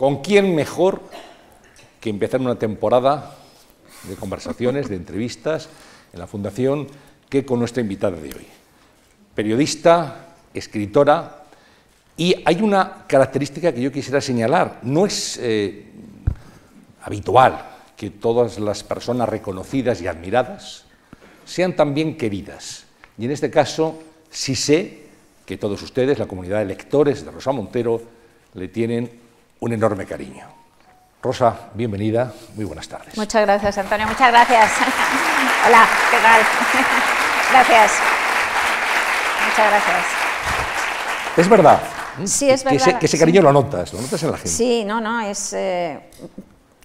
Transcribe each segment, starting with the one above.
¿Con quién mejor que empezar una temporada de conversaciones, de entrevistas en la Fundación que con nuestra invitada de hoy? Periodista, escritora, y hay una característica que yo quisiera señalar. No es eh, habitual que todas las personas reconocidas y admiradas sean también queridas. Y en este caso sí sé que todos ustedes, la comunidad de lectores de Rosa Montero, le tienen un enorme cariño. Rosa, bienvenida, muy buenas tardes. Muchas gracias, Antonio, muchas gracias. Hola, ¿qué tal? Gracias. Muchas gracias. Es verdad. Sí, es verdad. Que ese, cariño lo notas, lo notas en la gente. Sí, no, no, es, eh,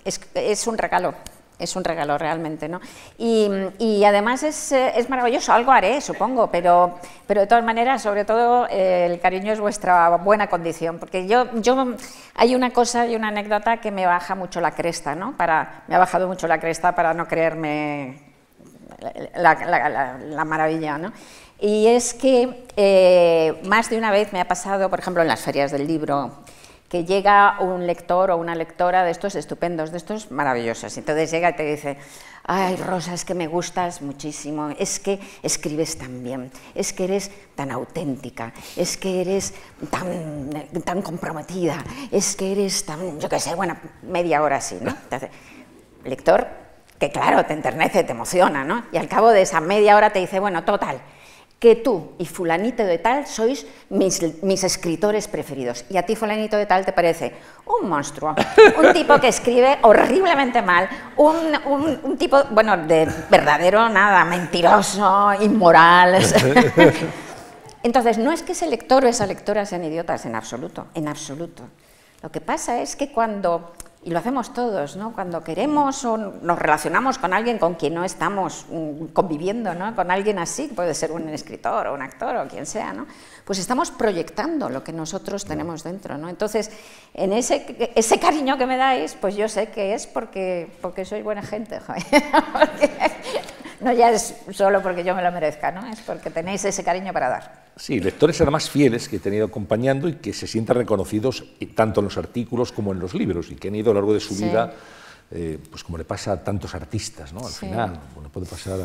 es, es un regalo es un regalo realmente, ¿no? Y, además eh, es, maravilloso, algo haré, supongo, pero, pero de todas maneras, sobre todo, eh, el cariño es vuestra buena condición, porque yo, yo, hay una cosa y una anécdota que me baja mucho la cresta, ¿no? Para, me ha bajado mucho la cresta para no creerme la, maravilla, ¿no? Y es que eh, más de una vez me ha pasado, por ejemplo, en las ferias del libro, que llega un lector o una lectora de estos estupendos, de estos maravillosos. Entonces llega y te dice, ay Rosa, es que me gustas muchísimo, es que escribes tan bien, es que eres tan auténtica, es que eres tan, tan comprometida, es que eres tan, yo qué sé, bueno, media hora así, ¿no? Lector, que claro, te enternece, te emociona, ¿no? Y al cabo de esa media hora te dice, bueno, total, que tú y fulanito de tal sois mis, mis, escritores preferidos. Y a ti fulanito de tal te parece un monstruo, un tipo que escribe horriblemente mal, un, un, tipo, bueno, de verdadero nada, mentiroso, inmoral. Entonces, no es que ese lector o esa lectora sean idiotas, en absoluto, en absoluto. Lo que pasa es que cuando y lo hacemos todos, ¿no? Cuando queremos o nos relacionamos con alguien con quien no estamos mm, conviviendo, ¿no? Con alguien así, puede ser un escritor o un actor o quien sea, ¿no? Pues estamos proyectando lo que nosotros tenemos dentro, ¿no? Entonces, en ese, ese cariño que me dais, pues yo sé que es porque, porque soy buena gente, no ya es solo porque yo me lo merezca, ¿no? Es porque tenéis ese cariño para dar. Sí, lectores además fieles que he tenido acompañando y que se sientan reconocidos tanto en los artículos como en los libros y que han ido a lo largo de su vida, eh, pues como le pasa a tantos artistas, ¿no? Al final, bueno, puede pasar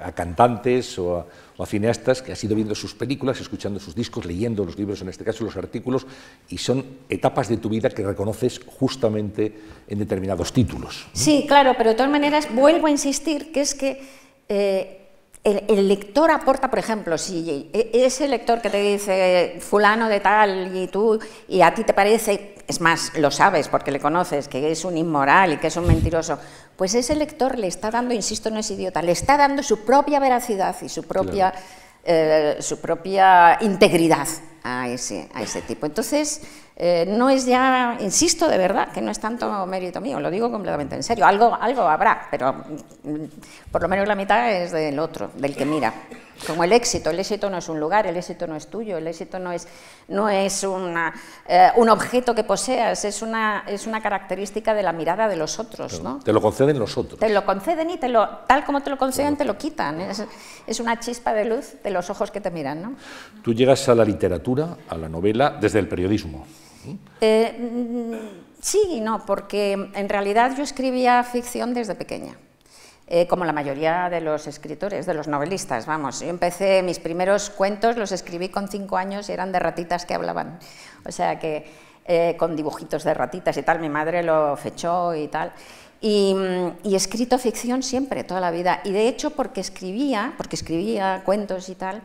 a, cantantes o a, cineastas que has ido viendo sus películas, escuchando sus discos, leyendo los libros, en este caso los artículos, y son etapas de tu vida que reconoces justamente en determinados títulos. Sí, claro, pero de todas maneras vuelvo a insistir que es que... Eh, el, lector aporta, por ejemplo, si ese lector que te dice fulano de tal y tú, y a ti te parece, es más, lo sabes porque le conoces, que es un inmoral y que es un mentiroso, pues ese lector le está dando, insisto, no es idiota, le está dando su propia veracidad y su propia, eh, su propia integridad a ese, a ese tipo. Entonces, eh, no es ya, insisto de verdad, que no es tanto mérito mío, lo digo completamente en serio, algo, algo habrá, pero mm, por lo menos la mitad es del otro, del que mira. Como el éxito, el éxito no es un lugar, el éxito no es tuyo, el éxito no es, no es una, eh, un objeto que poseas, es una, es una característica de la mirada de los otros. ¿no? Te lo conceden los otros. Te lo conceden y te lo, tal como te lo conceden, te lo quitan. Es, es, una chispa de luz de los ojos que te miran. ¿no? Tú llegas a la literatura, a la novela, desde el periodismo. Eh, mm, sí y no, porque en realidad yo escribía ficción desde pequeña. Eh, como la mayoría de los escritores, de los novelistas, vamos. Yo empecé, mis primeros cuentos los escribí con cinco años y eran de ratitas que hablaban. O sea que eh, con dibujitos de ratitas y tal, mi madre lo fechó y tal. Y, mm, y, he escrito ficción siempre, toda la vida. Y de hecho, porque escribía, porque escribía cuentos y tal,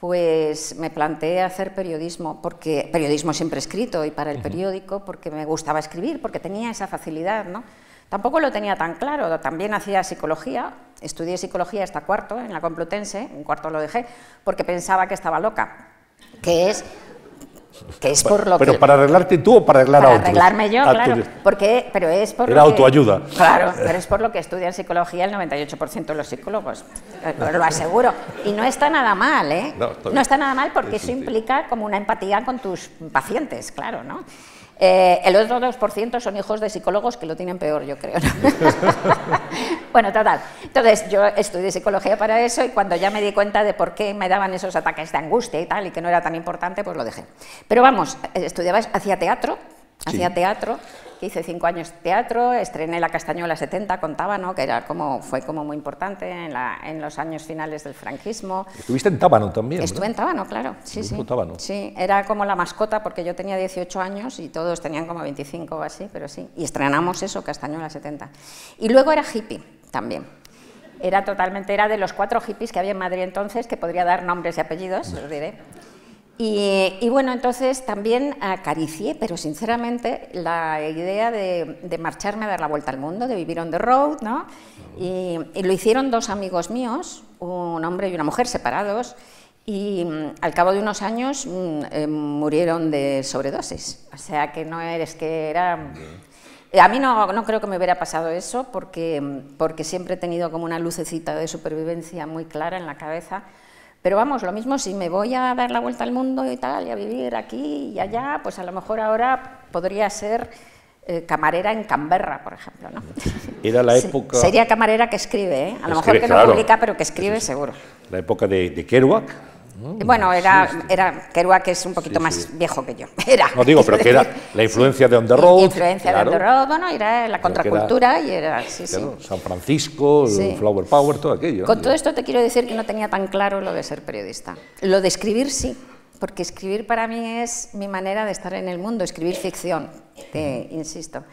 pues me planteé hacer periodismo, porque periodismo siempre escrito y para el periódico, porque me gustaba escribir, porque tenía esa facilidad, ¿no? Tampoco lo tenía tan claro, también hacía psicología, estudié psicología hasta cuarto en la Complutense, un cuarto lo dejé, porque pensaba que estaba loca, que es que es por lo pero para arreglarte tú o para arreglar a otros. Para arreglarme yo, claro. Porque, pero es por Era autoayuda. claro, pero es por lo que estudian psicología el 98% de los psicólogos, lo aseguro. Y no está nada mal, ¿eh? No, está nada mal porque eso implica como una empatía con tus pacientes, claro, ¿no? Eh, el otro 2% son hijos de psicólogos que lo tienen peor, yo creo. bueno, total. Entonces, yo estudié psicología para eso y cuando ya me di cuenta de por qué me daban esos ataques de angustia y tal, y que no era tan importante, pues lo dejé. Pero vamos, estudiaba, hacía teatro, hacía teatro que hice cinco años de teatro, estrené La Castañuela 70 con Tábano, que era como, fue como muy importante en, la, en los años finales del franquismo. ¿Estuviste en Tábano también? Estuve en Tábano, claro, sí, sí. Tábano. Sí, era como la mascota porque yo tenía 18 años y todos tenían como 25 o así, pero sí. Y estrenamos eso, Castañuela 70. Y luego era hippie también. Era totalmente, era de los cuatro hippies que había en Madrid entonces, que podría dar nombres y apellidos, os diré. Y, bueno, entonces también acaricié, pero sinceramente, la idea de, marcharme a dar la vuelta al mundo, de vivir on the road, ¿no? Y, lo hicieron dos amigos míos, un hombre y una mujer separados, y mm, al cabo de unos años mm, eh, murieron de sobredosis. O sea que no eres que era... A mí no, no, creo que me hubiera pasado eso porque, porque siempre he tenido como una lucecita de supervivencia muy clara en la cabeza pero vamos, lo mismo si me voy a dar la vuelta al mundo y tal, y a vivir aquí y allá, pues a lo mejor ahora podría ser eh, camarera en Canberra, por ejemplo. ¿no? Era la época... sería camarera que escribe, ¿eh? a lo mejor que no publica, pero que escribe seguro. La época de, de Kerouac, bueno, era, era Kerouac es un poquito más viejo que yo. Era. No digo, pero que era la influencia de On the Road. influencia de On the Road, bueno, era la contracultura y era, sí, San Francisco, Flower Power, todo aquello. Con todo esto te quiero decir que no tenía tan claro lo de ser periodista. Lo de escribir sí, porque escribir para mí es mi manera de estar en el mundo, escribir ficción, te insisto.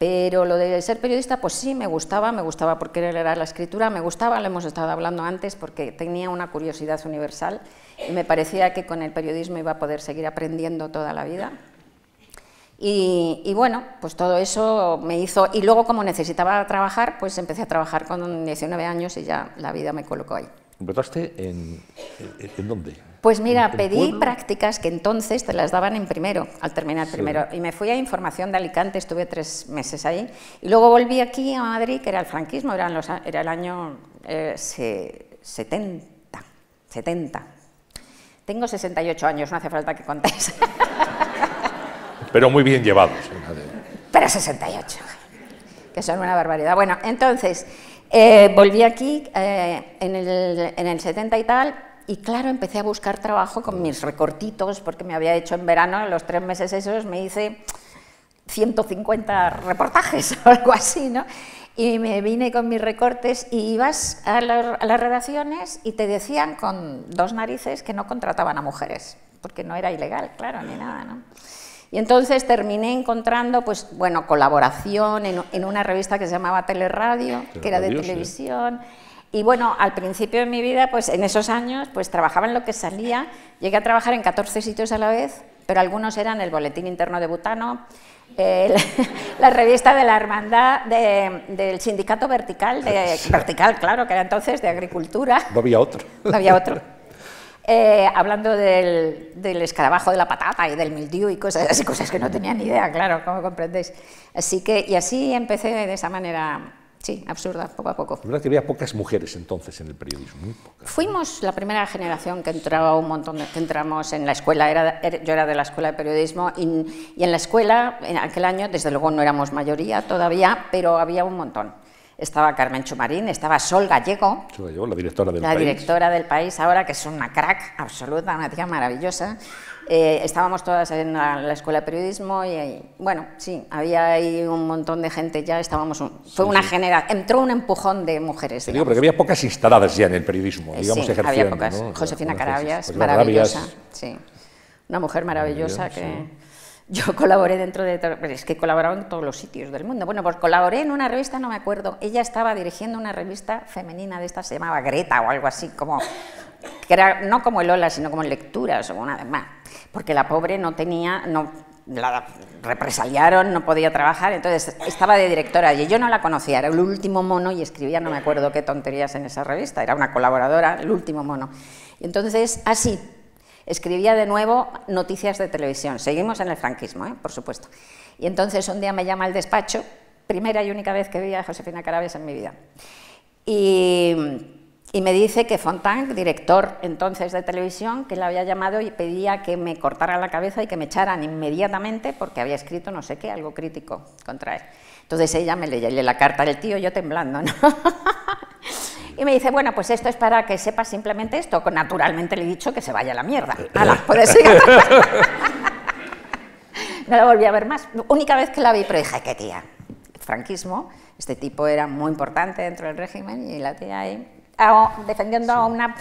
Pero lo de ser periodista, pues sí, me gustaba, me gustaba porque era la escritura, me gustaba, lo hemos estado hablando antes, porque tenía una curiosidad universal y me parecía que con el periodismo iba a poder seguir aprendiendo toda la vida. Y, bueno, pues todo eso me hizo... Y luego, como necesitaba trabajar, pues empecé a trabajar con 19 años y ya la vida me colocó ahí. ¿Empezaste en, en dónde? Pues mira, pedí prácticas que entonces te las daban en primero, al terminar primero, y me fui a Información de Alicante, estuve tres meses ahí, y luego volví aquí a Madrid, que era el franquismo, era, era el año 70, eh, 70. Tengo 68 años, no hace falta que contéis. Pero muy bien llevados. Pero 68, que son una barbaridad. Bueno, entonces, eh, volví aquí eh, en, el, en el 70 y tal, y claro, empecé a buscar trabajo con mis recortitos, porque me había hecho en verano, en los tres meses esos, me hice 150 reportajes o algo así, ¿no? Y me vine con mis recortes y ibas a, a, las redacciones y te decían con dos narices que no contrataban a mujeres, porque no era ilegal, claro, ni nada, ¿no? Y entonces terminé encontrando, pues, bueno, colaboración en, en una revista que se llamaba Teleradio, que era de televisión. Y bueno, al principio de mi vida, pues en esos años, pues trabajaba en lo que salía. Llegué a trabajar en 14 sitios a la vez, pero algunos eran el Boletín Interno de Butano, la revista de la Hermandad del Sindicato Vertical, de, Vertical, claro, que era entonces de Agricultura. No había otro. No había otro. Eh, hablando del, del, escarabajo de la patata y del mildiu y cosas así, cosas que no tenía ni idea, claro, como comprendéis. Así que, y así empecé de esa manera Sí, absurda, poco a poco. Es verdad que había pocas mujeres entonces en el periodismo, muy pocas. Fuimos la primera generación que entraba un montón, de, que entramos en la escuela, era, yo era de la escuela de periodismo y, y, en la escuela, en aquel año, desde luego no éramos mayoría todavía, pero había un montón. Estaba Carmen Chumarín, estaba Sol Gallego, Sol Gallego la directora del la país. directora del país ahora, que es una crack absoluta, una tía maravillosa. Eh, estábamos todas en la, escuela de periodismo y, bueno, sí, había ahí un montón de gente ya, estábamos, fue una generación, entró un empujón de mujeres. Digo, porque había pocas instaladas ya en el periodismo, eh, digamos, sí, ejerciendo. Había pocas. Josefina Carabias, maravillosa, sí, una mujer maravillosa que... Yo colaboré dentro de... Es que colaboraba en todos los sitios del mundo. Bueno, pues colaboré en una revista, no me acuerdo. Ella estaba dirigiendo una revista femenina de esta, se llamaba Greta o algo así, como... Que era no como el Ola, sino como lecturas o una... Más porque la pobre no tenía, no, la represaliaron, no podía trabajar, entonces estaba de directora y yo no la conocía, era el último mono y escribía no me acuerdo qué tonterías en esa revista, era una colaboradora, el último mono. Entonces, así, escribía de nuevo noticias de televisión, seguimos en el franquismo, ¿eh? por supuesto. Y entonces un día me llama al despacho, primera y única vez que vi a Josefina Carabias en mi vida. Y me dice que Fontán, director entonces de televisión, que le había llamado y pedía que me cortara la cabeza y que me echaran inmediatamente porque había escrito no sé qué, algo crítico contra él. Entonces ella me lee la carta del tío, yo temblando. y me dice, bueno, pues esto es para que sepas simplemente esto. Naturalmente le he dicho que se vaya a la mierda. ¡Hala, puedes ir! no la volví a ver más. Única vez que la vi, pero dije, qué tía. Franquismo, este tipo era muy importante dentro del régimen y la tía ahí ah, defendiendo a una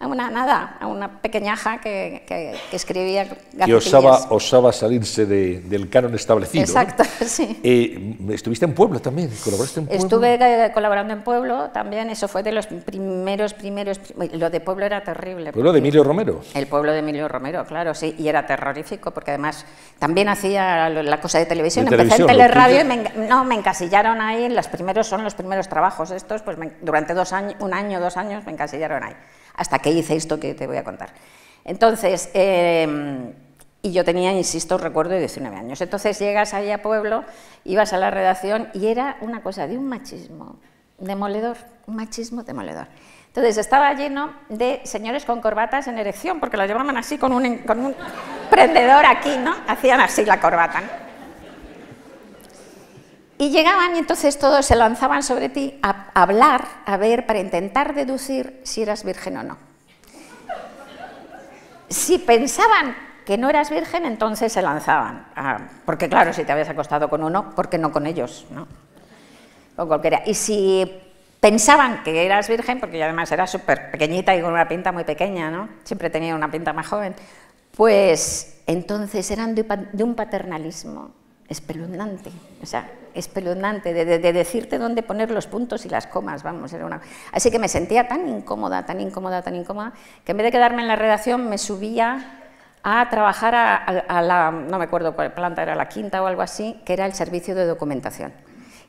a una nada, a una pequeñaja que, que, que escribía Y osaba, osaba salirse de, del canon establecido. Exacto, sí. Eh, ¿Estuviste en Pueblo también? ¿Colaboraste en Pueblo? Estuve eh, colaborando en Pueblo también, eso fue de los primeros, primeros... Lo de Pueblo era terrible. ¿Pueblo de Emilio Romero? El pueblo de Emilio Romero, claro, sí, y era terrorífico porque además también hacía la cosa de televisión. De Empecé televisión, en Teleradio y me, no, me encasillaron ahí, los primeros son los primeros trabajos estos, pues me- durante dos años, un año, dos años me encasillaron ahí, hasta que hice esto que te voy a contar. Entonces, eh, y yo tenía, insisto, recuerdo de 19 años. Entonces llegas ahí a Pueblo, ibas a la redacción y era una cosa de un machismo demoledor, un machismo demoledor. Entonces estaba lleno de señores con corbatas en erección, porque la llevaban así con un, con un prendedor aquí, ¿no? Hacían así la corbata. ¿no? Y llegaban y entonces todos se lanzaban sobre ti a hablar, a ver, para intentar deducir si eras virgen o no. Si pensaban que no eras virgen, entonces se lanzaban. porque claro, si te habías acostado con uno, ¿por qué no con ellos? ¿no? Con cualquiera. Y si pensaban que eras virgen, porque yo además era súper pequeñita y con una pinta muy pequeña, ¿no? Siempre tenía una pinta más joven, pues entonces eran de un paternalismo espeluznante, o sea, espeluznante, de, de- de decirte dónde poner los puntos y las comas, vamos, era una... Así que me sentía tan incómoda, tan incómoda, tan incómoda, que en vez de quedarme en la redacción me subía a trabajar a, a- a la, no me acuerdo cuál planta era, la quinta o algo así, que era el servicio de documentación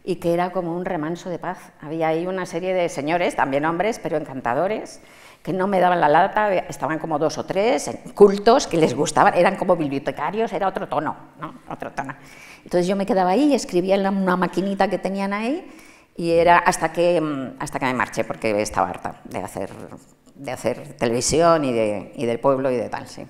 y que era como un remanso de paz. Había ahí una serie de señores, también hombres, pero encantadores, que no me daban la lata, estaban como dos o tres, cultos, que les gustaban, eran como bibliotecarios, era otro tono, ¿no? Otro tono. Entonces yo me quedaba ahí y escribía en una maquinita que tenían ahí y era hasta que, mm, hasta que me marché, porque estaba harta de hacer, de hacer televisión y, de, y del pueblo y de tal, sí.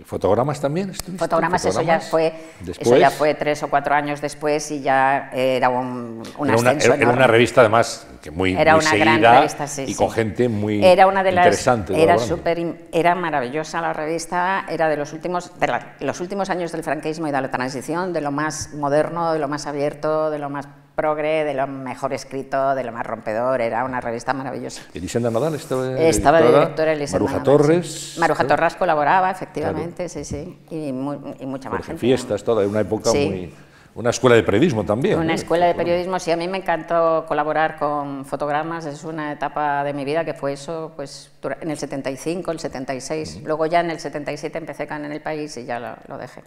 ¿Y ¿Fotogramas también estuviste? Fotogramas, eso ya, ¿Fotogramas? fue, eso ya fue tres o cuatro años después y ya era un, un era una, ascenso era una revista además que muy, Era muy una gran seguida revista, sí, y sí. con gente muy era una de las, interesante. Era im- era maravillosa la revista, era de los últimos, de la- los últimos años del franquismo y de la transición, de lo más moderno, de lo más abierto, de lo más progre, de lo mejor escrito, de lo más rompedor. Era una revista maravillosa. Elisenda Nadal estaba, Estaba de directora Elisenda Maruja Nadal, sí. Torres. Maruja ¿no? Torres colaboraba, efectivamente, sí, sí. Y, mu- y mucha más gente. Fiestas, toda una época Sí. muy... Una escuela de periodismo también. Una ¿no? escuela de periodismo, sí, a mí me encantó colaborar con fotogramas, es una etapa de mi vida que fue eso pues, en el 75, el 76. Luego ya en el 77 empecé acá en el país y ya lo, lo dejé.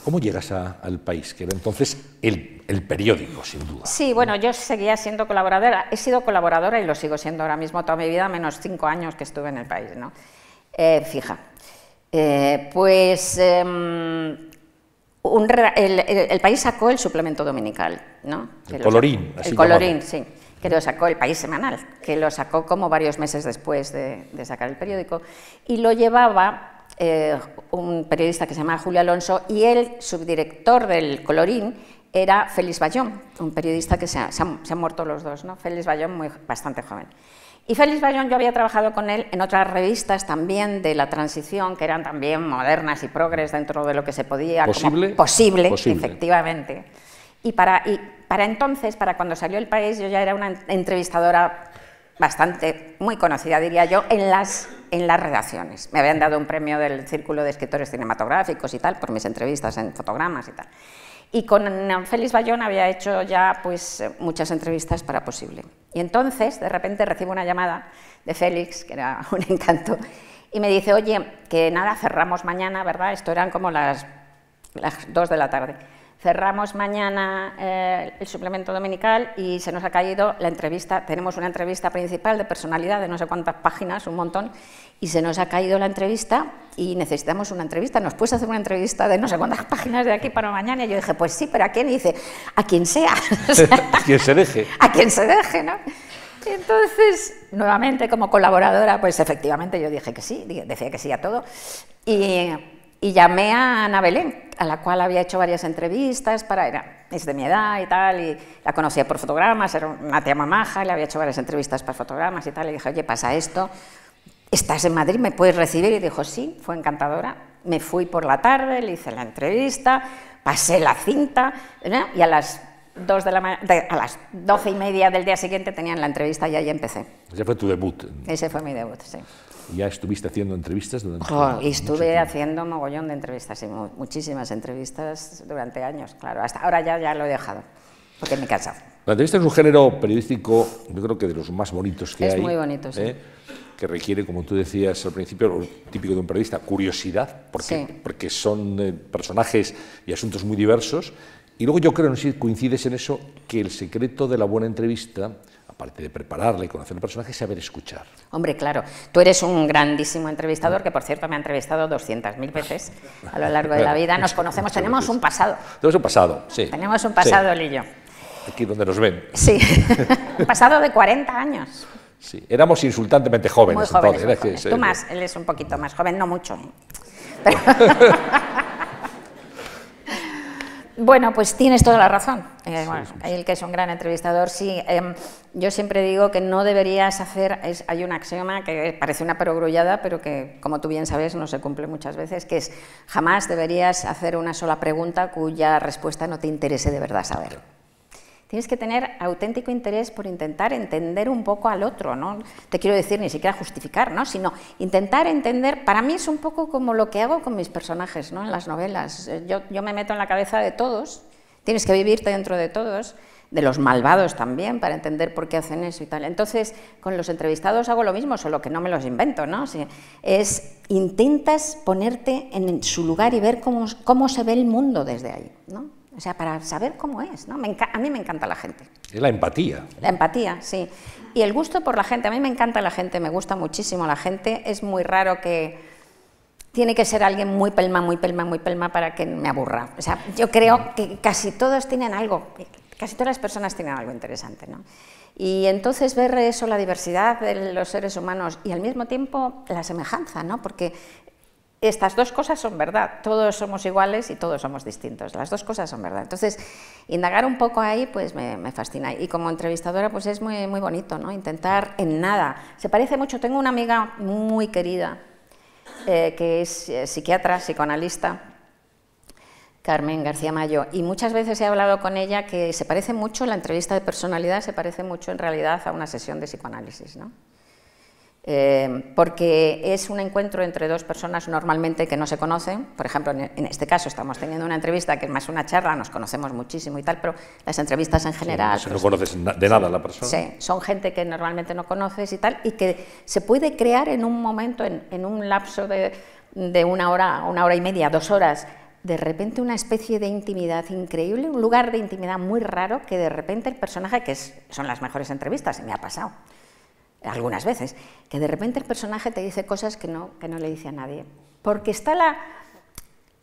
¿Cómo llegas a- al país? Que era entonces el, el periódico, sin duda. Sí, bueno, yo seguía siendo colaboradora, he sido colaboradora y lo sigo siendo ahora mismo toda mi vida, menos cinco años que estuve en el país, ¿no? Eh, fija. Eh, pues em, un el, el- el país sacó el suplemento dominical, ¿no? El lo colorín, sacó- así El colorín, llamado. sí, que lo sacó el país semanal, que lo sacó como varios meses después de, de sacar el periódico, y lo llevaba eh, un periodista que se llama Julio Alonso, y el subdirector del colorín era Félix Bayón, un periodista que se, ha- se han, se han muerto los dos, ¿no? Félix Bayón, muy, bastante joven. Y Félix Bayón, yo había trabajado con él en otras revistas también de la transición, que eran también modernas y progres dentro de lo que se podía. como ¿Posible? posible, Posible. efectivamente. Y para, y para entonces, para cuando salió El País, yo ya era una entrevistadora bastante, muy conocida, diría yo, en las, en las redacciones. Me habían dado un premio del Círculo de Escritores Cinematográficos y tal, por mis entrevistas en fotogramas y tal. Y con Félix Bayón había hecho ya pues, muchas entrevistas para Posible. Y entonces, de repente, recibo una llamada de Félix, que era un encanto, y me dice, oye, que nada, cerramos mañana, ¿verdad? Esto eran como las, las dos de la tarde. Cerramos mañana eh, el suplemento dominical y se nos ha caído la entrevista. Tenemos una entrevista principal de personalidad de no sé cuántas páginas, un montón, y se nos ha caído la entrevista y necesitamos una entrevista. ¿Nos puedes hacer una entrevista de no sé cuántas páginas de aquí para mañana? Y yo dije, pues sí, pero ¿a quién? Y dice, a quien sea. Sea, Quien se deje. a quien se deje, ¿no? Y Entonces, nuevamente como colaboradora, pues efectivamente yo dije que sí, decía que sí a todo. Y, y llamé a Ana Belén, a la cual había hecho varias entrevistas, para, era, es de mi edad y tal, y la conocía por fotogramas, era una tía mamaja, le había hecho varias entrevistas para fotogramas y tal, y dije, oye, pasa esto, estás en Madrid, ¿me puedes recibir? Y dijo, sí, fue encantadora. Me fui por la tarde, le hice la entrevista, pasé la cinta y a las, dos de la a las doce y media del día siguiente tenían la entrevista y ahí empecé. Ese fue tu debut. Ese fue mi debut, sí. ¿Ya estuviste haciendo entrevistas durante oh, y Estuve haciendo mogollón de entrevistas, sí, muchísimas entrevistas durante años, claro. Hasta ahora ya, ya lo he dejado, porque me he cansado. La entrevista es un género periodístico, yo creo que de los más bonitos que hay. Es muy bonito, sí. ¿eh? que requiere, como tú decías al principio, lo típico de un periodista, curiosidad, porque, porque son eh, personajes y asuntos muy diversos. Y luego yo creo, no sé si coincides en eso, que el secreto de la buena entrevista, aparte de prepararla y conocer el personaje, saber escuchar. Hombre, claro, tú eres un grandísimo entrevistador, que por cierto me ha entrevistado 200.000 veces a lo largo de la vida. Nos conocemos, tenemos un pasado. Tenemos un pasado, sí. Tenemos un pasado, y yo. Aquí donde nos ven. Sí, un pasado de 40 años. Sí, éramos insultantemente jóvenes. Muy jóvenes, Tú más, él es un poquito más joven, no mucho. bueno, pues tienes toda la razón. Eh, el que es un gran entrevistador, sí. Em, yo siempre digo que no deberías hacer, hay un axioma que parece una perogrullada, pero que, como tú bien sabes, no se cumple muchas veces, que es jamás deberías hacer una sola pregunta cuya respuesta no te interese de verdad saber. Tienes que tener auténtico interés por intentar entender un poco al otro, no te quiero decir ni siquiera justificar, ¿no? sino intentar entender, para mí es un poco como lo que hago con mis personajes ¿no? en las novelas. Eh, yo, yo me meto en la cabeza de todos, tienes que vivirte dentro de todos, de los malvados también, para entender por qué hacen eso y tal. Entonces, con los entrevistados hago lo mismo, solo que no me los invento, ¿no? es, intentas ponerte en su lugar y ver cómo, cómo se ve el mundo desde ahí, ¿no? O sea, para saber cómo es, ¿no? a mí me encanta la gente. Es la empatía. La empatía, sí. Y el gusto por la gente, a mí me encanta la gente, me gusta muchísimo la gente. Es muy raro que... Tiene que ser alguien muy pelma, muy pelma, muy pelma para que me aburra. O sea, yo creo que casi todos tienen algo, casi todas las personas tienen algo interesante, ¿no? Y entonces ver eso, la diversidad de los seres humanos y al mismo tiempo la semejanza, ¿no? Porque estas dos cosas son verdad, todos somos iguales y todos somos distintos, las dos cosas son verdad. Entonces, indagar un poco ahí, pues me, fascina. Y como entrevistadora, pues es muy, muy bonito, ¿no? Intentar en nada. Se parece mucho, tengo una amiga muy querida, eh, que es eh, psiquiatra, psicoanalista, Carmen García Mayo, y muchas veces he hablado con ella que se parece mucho, la entrevista de personalidad se parece mucho en realidad a una sesión de psicoanálisis, ¿no? Eh, porque es un encuentro entre dos personas normalmente que no se conocen. Por ejemplo, en, este caso estamos teniendo una entrevista que es más una charla, nos conocemos muchísimo y tal, pero las entrevistas en general... no pues, conoces de nada a la persona. Sí, son gente que normalmente no conoces y tal, y que se puede crear en un momento, en, un lapso de, de una hora, una hora y media, dos horas, de repente una especie de intimidad increíble, un lugar de intimidad muy raro que de repente el personaje, que es, son las mejores entrevistas, y me ha pasado, algunas veces, que de repente el personaje te dice cosas que no, que no le dice a nadie. Porque está la,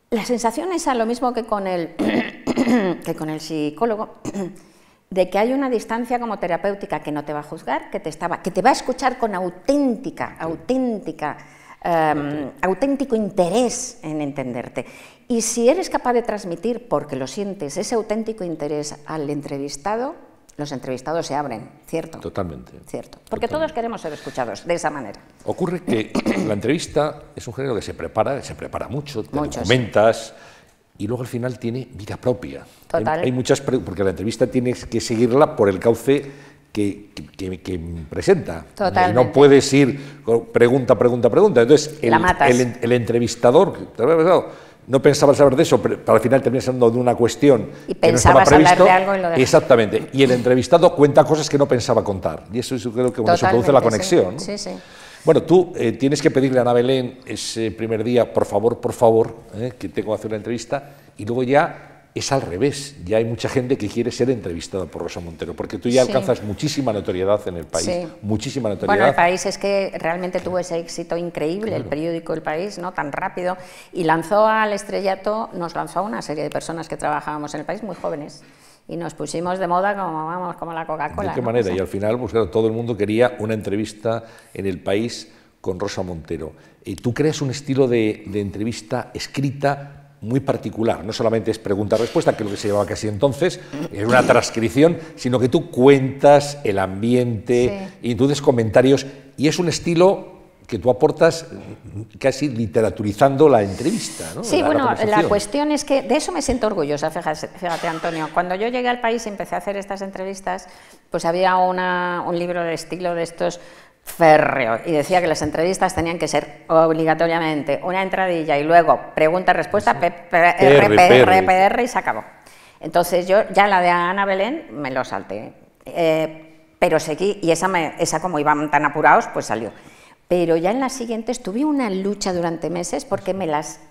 la sensación esa, lo mismo que con el, que con el psicólogo, de que hay una distancia como terapéutica que no te va a juzgar, que te, estaba, que te va a escuchar con auténtica, auténtica, em, auténtico interés en entenderte. Y si eres capaz de transmitir, porque lo sientes, ese auténtico interés al entrevistado, los entrevistados se abren, ¿cierto? Totalmente. Cierto. Porque todos queremos ser escuchados de esa manera. Ocurre que la entrevista es un género que se prepara, se prepara mucho, te documentas y luego al final tiene vida propia. Total. Hay, muchas porque la entrevista tienes que seguirla por el cauce que, que, presenta. Totalmente. no puedes ir pregunta, pregunta, pregunta. Entonces, el, el, el entrevistador, no pensaba saber de eso, pero al final termina siendo de una cuestión y que no estaba previsto. Hablar de algo y lo Exactamente. Y el entrevistado cuenta cosas que no pensaba contar. Y eso yo creo que cuando se produce la conexión. Sí, sí, Bueno, tú eh, tienes que pedirle a Ana Belén ese primer día, por favor, por favor, eh, que tengo que hacer una entrevista, y luego ya es al revés. Ya hay mucha gente que quiere ser entrevistada por Rosa Montero, porque tú ya alcanzas muchísima notoriedad en el país. Muchísima notoriedad. Bueno, el país es que realmente tuvo ese éxito increíble, el periódico El País, ¿no? tan rápido, y lanzó al estrellato, nos lanzó a una serie de personas que trabajábamos en el país muy jóvenes. Y nos pusimos de moda como, vamos, como la Coca-Cola. ¿De qué manera? Y al final, pues todo el mundo quería una entrevista en el país con Rosa Montero. Y tú creas un estilo de, de entrevista escrita muy particular. No solamente es pregunta-respuesta, que es lo que se llevaba casi entonces, es una transcripción, sino que tú cuentas el ambiente, y tú des comentarios, y es un estilo que tú aportas casi literaturizando la entrevista. ¿no? Sí, bueno, la, cuestión es que de eso me siento orgullosa, fíjate, Antonio. Cuando yo llegué al país y empecé a hacer estas entrevistas, pues había un libro de estilo de estos férreo y decía que las entrevistas tenían que ser obligatoriamente una entradilla y luego pregunta-respuesta, RPR y se acabó. Entonces yo ya la de Ana Belén me lo salté, eh, pero seguí y esa, esa como iban tan apurados pues salió. Pero ya en las siguientes tuve una lucha durante meses porque me las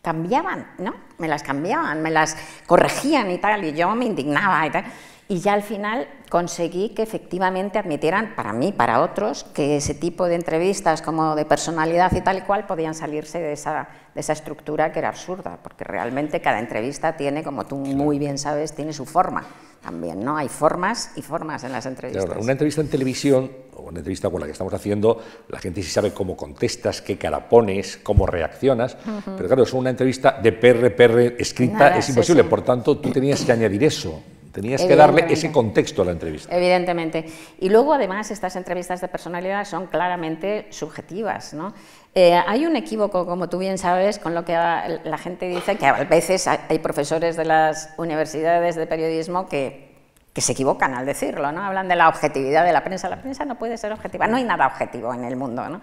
cambiaban, ¿no? Me las cambiaban, me las corregían y tal, y yo me indignaba y tal y ya al final conseguí que efectivamente admitieran, para mí, para otros, que ese tipo de entrevistas como de personalidad y tal y cual podían salirse de esa, de esa estructura que era absurda, porque realmente cada entrevista tiene, como tú muy bien sabes, tiene su forma también, ¿no? Hay formas y formas en las entrevistas. una entrevista en televisión, o una entrevista con la que estamos haciendo, la gente sí sabe cómo contestas, qué cara pones, cómo reaccionas, pero claro, es una entrevista de PRPR escrita, es imposible, por tanto, tú tenías que añadir eso. Tenías que darle ese contexto a la entrevista. Evidentemente. Y luego, además, estas entrevistas de personalidad son claramente subjetivas. ¿no? Eh, hay un equívoco, como tú bien sabes, con lo que la gente dice que a veces hay profesores de las universidades de periodismo que, que se equivocan al decirlo, ¿no? Hablan de la objetividad de la prensa. La prensa no puede ser objetiva, no hay nada objetivo en el mundo, ¿no?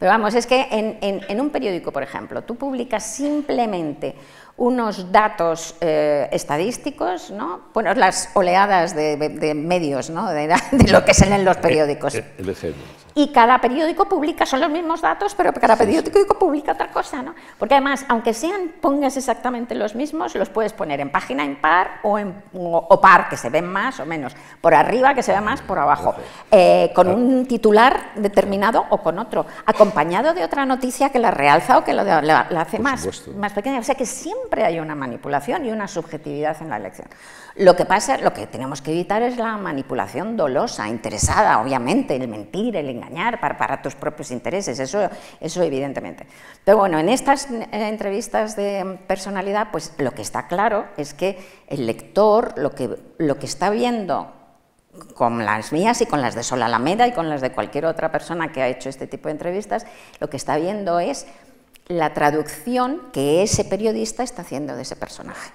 Pero vamos, es que en, en un periódico, por ejemplo, tú publicas simplemente unos datos eh, estadísticos, ¿no? bueno, las oleadas de, medios, ¿no? de, lo que salen en los periódicos. Y cada periódico publica, son los mismos datos, pero cada periódico publica otra cosa, ¿no? Porque además, aunque sean, pongas exactamente los mismos, los puedes poner en página impar o, en, o, par, que se ven más o menos, por arriba, que se ve más, por abajo, eh, con un titular determinado o con otro, acompañado de otra noticia que la realza o que la, hace más, más pequeña. O sea que siempre hay una manipulación y una subjetividad en la elección. Lo que pasa, lo que tenemos que evitar es la manipulación dolosa, interesada, obviamente, el mentir, el engañar para, tus propios intereses, eso, eso evidentemente. Pero bueno, en estas eh, entrevistas de personalidad, pues lo que está claro es que el lector lo que, lo que está viendo con las mías y con las de Sol Alameda y con las de cualquier otra persona que ha hecho este tipo de entrevistas, lo que está viendo es la traducción que ese periodista está haciendo de ese personaje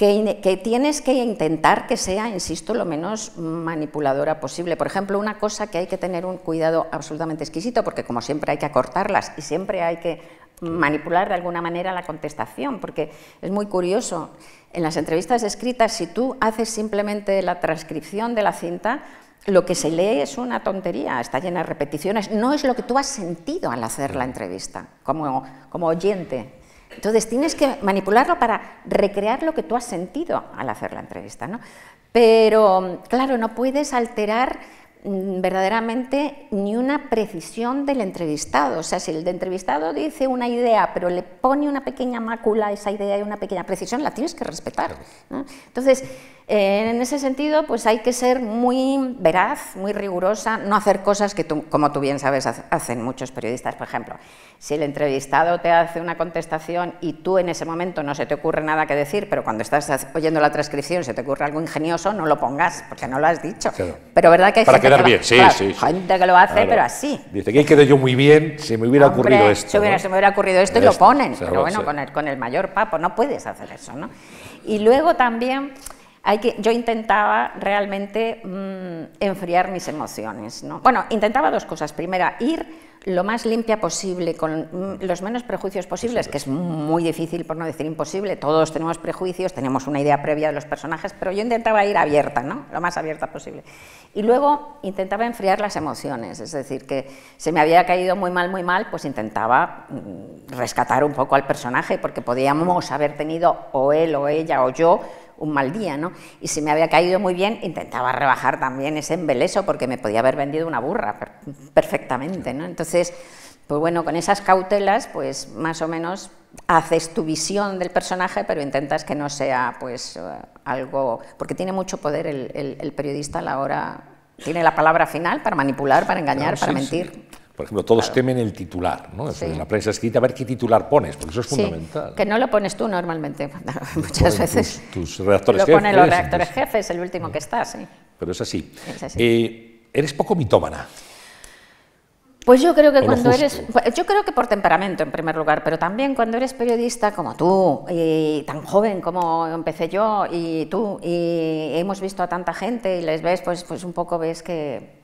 que, tienes que intentar que sea, insisto, lo menos manipuladora posible. Por ejemplo, una cosa que hay que tener un cuidado absolutamente exquisito, porque como siempre hay que acortarlas y siempre hay que manipular de alguna manera la contestación, porque es muy curioso. En las entrevistas escritas, si tú haces simplemente la transcripción de la cinta, lo que se lee es una tontería, está llena de repeticiones, no es lo que tú has sentido al hacer la entrevista, como, como oyente. Entonces tienes que manipularlo para recrear lo que tú has sentido al hacer la entrevista. ¿no? Pero, claro, no puedes alterar mm, verdaderamente ni una precisión del entrevistado. O sea, si el entrevistado dice una idea, pero le pone una pequeña mácula a esa idea y una pequeña precisión, la tienes que respetar. Entonces, en ese sentido, pues hay que ser muy veraz, muy rigurosa, no hacer cosas que, como tú bien sabes, hacen muchos periodistas. Por ejemplo, si el entrevistado te hace una contestación y tú en ese momento no se te ocurre nada que decir, pero cuando estás oyendo la transcripción se te ocurre algo ingenioso, no lo pongas, porque no lo has dicho. Pero verdad que hay Para gente, quedar que, bien, sí, sí, gente que lo hace, pero así. Dice que quedé yo muy bien, si me hubiera ocurrido esto. Se me hubiera ocurrido esto y lo ponen, pero bueno, con el, con el mayor papo, no puedes hacer eso. ¿no? Y luego también que, yo intentaba realmente mm, enfriar mis emociones. ¿no? Bueno, intentaba dos cosas. Primera, ir lo más limpia posible, con mm, los menos prejuicios posibles, que es muy difícil, por no decir imposible. Todos tenemos prejuicios, tenemos una idea previa de los personajes, pero yo intentaba ir abierta, ¿no? lo más abierta posible. Y luego intentaba enfriar las emociones, es decir, que se me había caído muy mal, muy mal, pues intentaba mm, rescatar un poco al personaje, porque podíamos haber tenido o él o ella o yo un mal día, ¿no? Y si me había caído muy bien, intentaba rebajar también ese embeleso porque me podía haber vendido una burra perfectamente, ¿no? Entonces, pues bueno, con esas cautelas, pues más o menos haces tu visión del personaje, pero intentas que no sea pues eh, algo, porque tiene mucho poder el, periodista a la hora, tiene la palabra final para manipular, para engañar, para mentir. Por ejemplo, todos temen el titular, ¿no? En la prensa escrita, a ver qué titular pones, porque eso es fundamental. Que no lo pones tú normalmente, muchas veces. Tus, redactores jefes. Lo ponen los redactores jefes, el último que está, sí. Pero es así. Eh, eres poco mitómana. Pues yo creo que lo cuando eres, pues yo creo que por temperamento en primer lugar, pero también cuando eres periodista como tú y tan joven como empecé yo y tú y hemos visto a tanta gente y les ves, pues, pues un poco ves que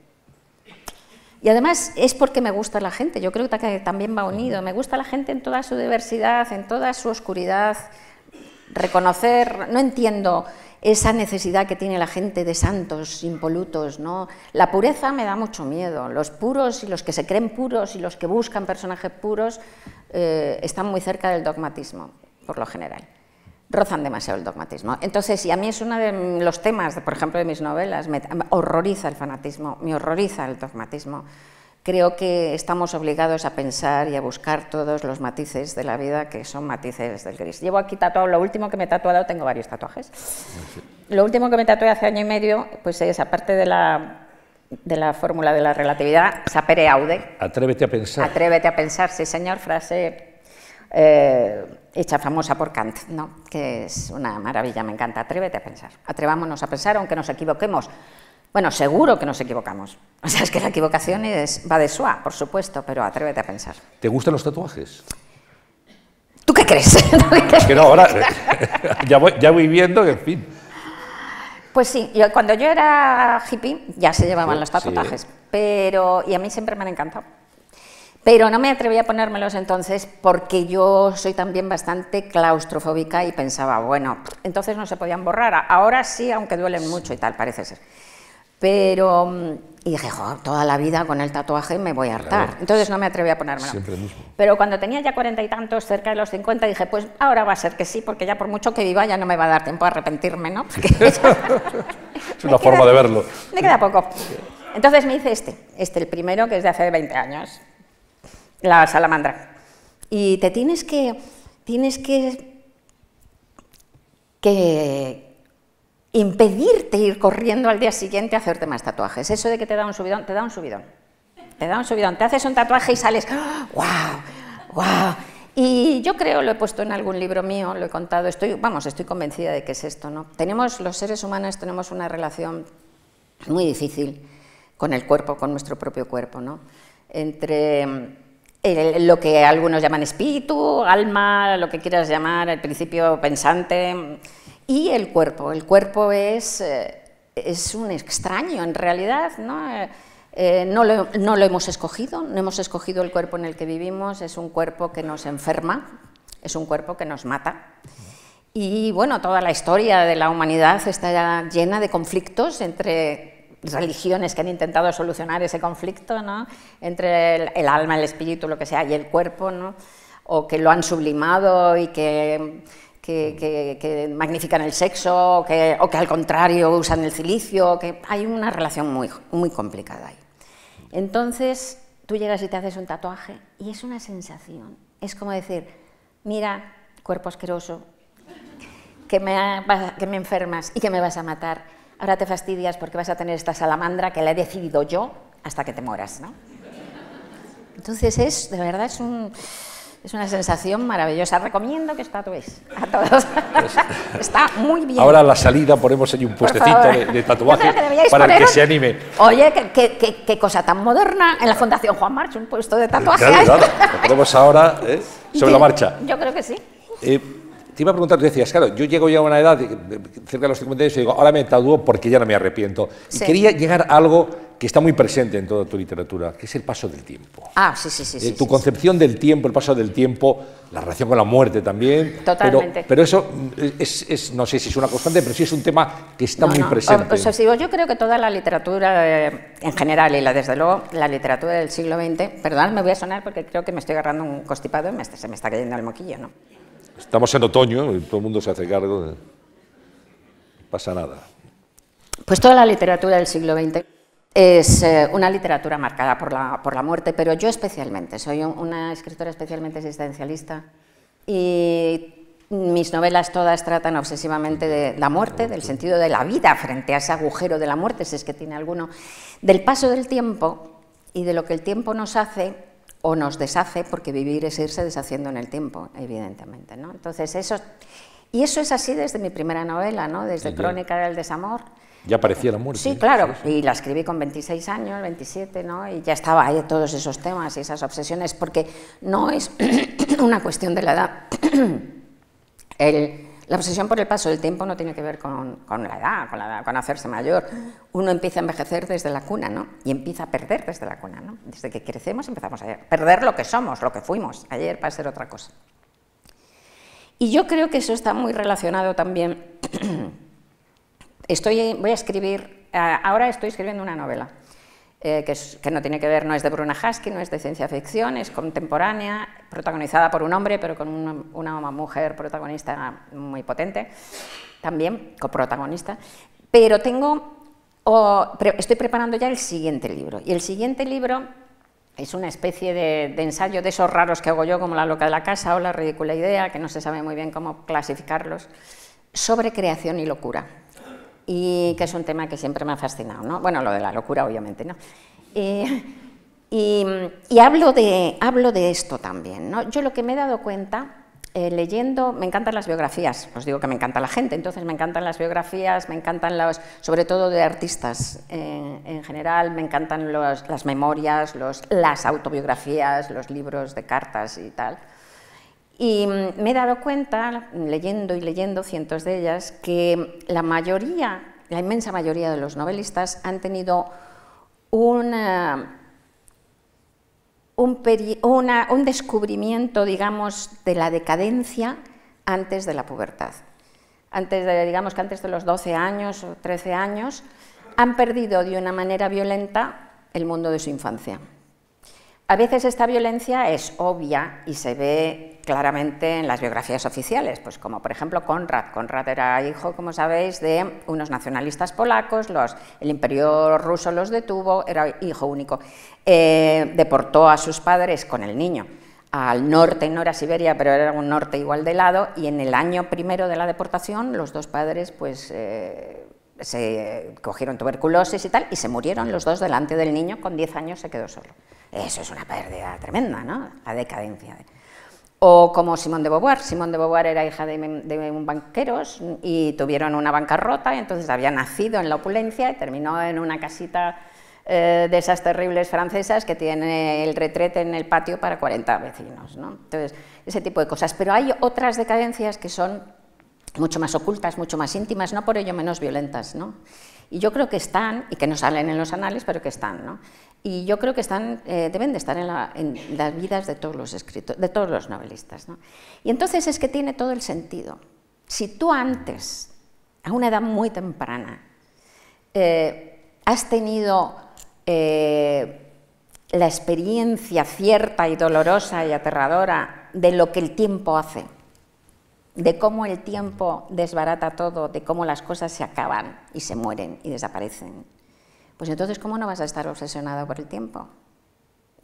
y además es porque me gusta la gente. Yo creo que también va unido. Me gusta la gente en toda su diversidad, en toda su oscuridad. Reconocer, no entiendo esa necesidad que tiene la gente de santos impolutos, ¿no? La pureza me da mucho miedo. Los puros y los que se creen puros y los que buscan personajes puros eh, están muy cerca del dogmatismo, por lo general. Rozan demasiado el dogmatismo. Entonces, y a mí es uno de los temas, de, por ejemplo, de mis novelas, me, me horroriza el fanatismo, me horroriza el dogmatismo. Creo que estamos obligados a pensar y a buscar todos los matices de la vida que son matices del gris. Llevo aquí tatuado, lo último que me he tatuado, tengo varios tatuajes. Lo último que me tatué hace año y medio, pues es, aparte de la, de la fórmula de la relatividad, sapere aude, Atrévete a pensar. Atrévete a pensar, sí señor, frase eh, hecha famosa por Kant, ¿no? que es una maravilla, me encanta. Atrévete a pensar, atrevámonos a pensar aunque nos equivoquemos. Bueno, seguro que nos equivocamos. O sea, es que la equivocación es, va de suá, por supuesto, pero atrévete a pensar. ¿Te gustan los tatuajes? ¿Tú qué crees? Es que no, ahora ya, voy, ya voy viendo que, en fin. Pues sí, yo- cuando yo era hippie ya se llevaban Sí, los sí. tatuajes, pero y a mí siempre me han encantado. Pero no me atreví a ponérmelos entonces porque yo soy también bastante claustrofóbica y pensaba, bueno, entonces no se podían borrar. Ahora sí, aunque duelen mucho y tal, parece ser. Pero, y dije, "Jo, toda la vida con el tatuaje me voy a hartar. Claro. Entonces no me atreví a ponérmelo. Siempre mismo. Pero cuando tenía ya cuarenta y tantos, cerca de los cincuenta, dije, pues ahora va a ser que sí, porque ya por mucho que viva ya no me va a dar tiempo a arrepentirme, ¿no? Es una forma queda- de verlo. Me queda poco. Entonces me hice este, este el primero que es de hace 20 años, la salamandra. Y te tienes que, tienes que, que impedirte ir corriendo al día siguiente a hacerte más tatuajes. Eso de que te da un subidón, te da un subidón. Te da un subidón, te haces un tatuaje y sales, ¡wow! ¡wow! Y yo creo, lo he puesto en algún libro mío, lo he contado, estoy, vamos, estoy convencida de que es esto, ¿no? Tenemos, los seres humanos tenemos una relación muy difícil con el cuerpo, con nuestro propio cuerpo, ¿no? Entre lo que algunos llaman espíritu, alma, lo que quieras llamar, el principio pensante, y el cuerpo. El cuerpo es, eh, es un extraño en realidad, ¿no? Eh, eh, no, lo, no lo hemos escogido, no hemos escogido el cuerpo en el que vivimos, es un cuerpo que nos enferma, es un cuerpo que nos mata. Y bueno, toda la historia de la humanidad está llena de conflictos entre religiones que han intentado solucionar ese conflicto, ¿no? entre el, el alma, el espíritu, lo que sea, y el cuerpo, ¿no? o que lo han sublimado y que, que, que- que magnifican el sexo, o que, o que al contrario usan el cilicio, que hay una relación muy, muy complicada ahí. Entonces, tú llegas y te haces un tatuaje y es una sensación. Es como decir, mira, cuerpo asqueroso, que me, que me enfermas y que me vas a matar. Ahora te fastidias porque vas a tener esta salamandra que la he decidido yo hasta que te mueras, ¿no? Entonces es, de verdad, es, un- es una sensación maravillosa. Recomiendo que tatuéis a todos. Está muy bien. Ahora a la salida ponemos ahí un puestecito de, de tatuaje que para el que se anime. Oye, qué, qué- qué- qué cosa tan moderna. En la Fundación Juan March, un puesto de tatuaje. Claro, claro, lo ponemos ahora ¿eh? sobre la marcha. Yo creo que sí. Eh, te iba a preguntar, tú decías, claro, yo llego ya a una edad, cerca de los 50 años, y digo, ahora me tatúo porque ya no me arrepiento. Y Sí. quería llegar a algo que está muy presente en toda tu literatura, que es el paso del tiempo. Ah, sí, sí, sí. Eh, sí, tu sí, concepción del tiempo, el paso del tiempo, la relación con la muerte también. Totalmente. Pero, pero eso mm, es, es- no sé si es una constante, pero sí es un tema que está No, muy no. presente. O- o sea, si yo creo que toda la literatura eh, en general y la, desde luego la literatura del siglo XX, perdón, me voy a sonar porque creo que me estoy agarrando un constipado y me se me está cayendo el moquillo, ¿no? Estamos en otoño y todo el mundo se hace cargo. de- pasa nada. Pues toda la literatura del siglo XX es eh, una literatura marcada por la, por la muerte, pero yo especialmente, soy un- una escritora especialmente existencialista y mis novelas todas tratan obsesivamente de la muerte, del sentido de la vida frente a ese agujero de la muerte, si es que tiene alguno, del paso del tiempo y de lo que el tiempo nos hace o nos deshace, porque vivir es irse deshaciendo en el tiempo, evidentemente. ¿no? Entonces, eso, Y eso es así desde mi primera novela, ¿no? desde Crónica del Desamor. Ya parecía la muerte. Sí, claro, y la escribí con 26 años, 27, ¿no? Y ya estaba ahí todos esos temas y esas obsesiones, porque no es una cuestión de la edad. la obsesión por el paso del tiempo no tiene que ver con, la edad, con la edad, con hacerse mayor. Uno empieza a envejecer desde la cuna, ¿no? Y empieza a perder desde la cuna, ¿no? Desde que crecemos empezamos a perder lo que somos, lo que fuimos. Ayer para ser otra cosa. Y yo creo que eso está muy relacionado también Estoy, voy a escribir, ahora estoy escribiendo una novela, eh, que, no tiene que ver, no es de Bruna Husky, no es de ciencia ficción, es contemporánea, protagonizada por un hombre, pero con una, mujer protagonista muy potente, también coprotagonista. Pero tengo, estoy preparando ya el siguiente libro, y el siguiente libro es una especie de, de, ensayo de esos raros que hago yo, como La loca de la casa o La ridícula idea, que no se sabe muy bien cómo clasificarlos, sobre creación y locura y que es un tema que siempre me ha fascinado, ¿no? Bueno, lo de la locura, obviamente, ¿no? y, hablo, de, hablo de esto también, ¿no? Yo lo que me he dado cuenta, eh, leyendo, me encantan las biografías, os digo que me encanta la gente, entonces me encantan las biografías, me encantan los, sobre todo de artistas eh, en general, me encantan las memorias, los, las autobiografías, los libros de cartas y tal. Y mm, me he dado cuenta, leyendo y leyendo cientos de ellas, que la mayoría, la inmensa mayoría de los novelistas han tenido un, un descubrimiento, digamos, de la decadencia antes de la pubertad. Antes de, digamos que antes de los 12 años o 13 años, han perdido de una manera violenta el mundo de su infancia. A veces esta violencia es obvia y se ve claramente en las biografías oficiales, pues como por ejemplo Konrad. Konrad era hijo, como sabéis, de unos nacionalistas polacos, los, el imperio ruso los detuvo, era hijo único. Eh, deportó a sus padres con el niño al norte, no era Siberia, pero era un norte igual de lado, y en el año primero de la deportación los dos padres pues... Eh, se cogieron tuberculosis y tal, y se murieron los dos delante del niño, con 10 años se quedó solo. Eso es una pérdida tremenda, ¿no? La decadencia. O como Simón de Beauvoir. Simón de Beauvoir era hija de, un banqueros y tuvieron una bancarrota, entonces había nacido en la opulencia y terminó en una casita eh, de esas terribles francesas que tiene el retrete en el patio para 40 vecinos. ¿no? Entonces, ese tipo de cosas. Pero hay otras decadencias que son mucho más ocultas, mucho más íntimas, no por ello menos violentas. ¿no? Y yo creo que están, y que no salen en los anales, pero que están. ¿no? Y yo creo que están, eh, deben de estar en, las vidas de todos los escritores, de todos los novelistas. ¿no? Y entonces es que tiene todo el sentido. Si tú antes, a una edad muy temprana, eh, has tenido eh, la experiencia cierta y dolorosa y aterradora de lo que el tiempo hace, de cómo el tiempo desbarata todo, de cómo las cosas se acaban y se mueren y desaparecen pues entonces, ¿cómo no vas a estar obsesionado por el tiempo?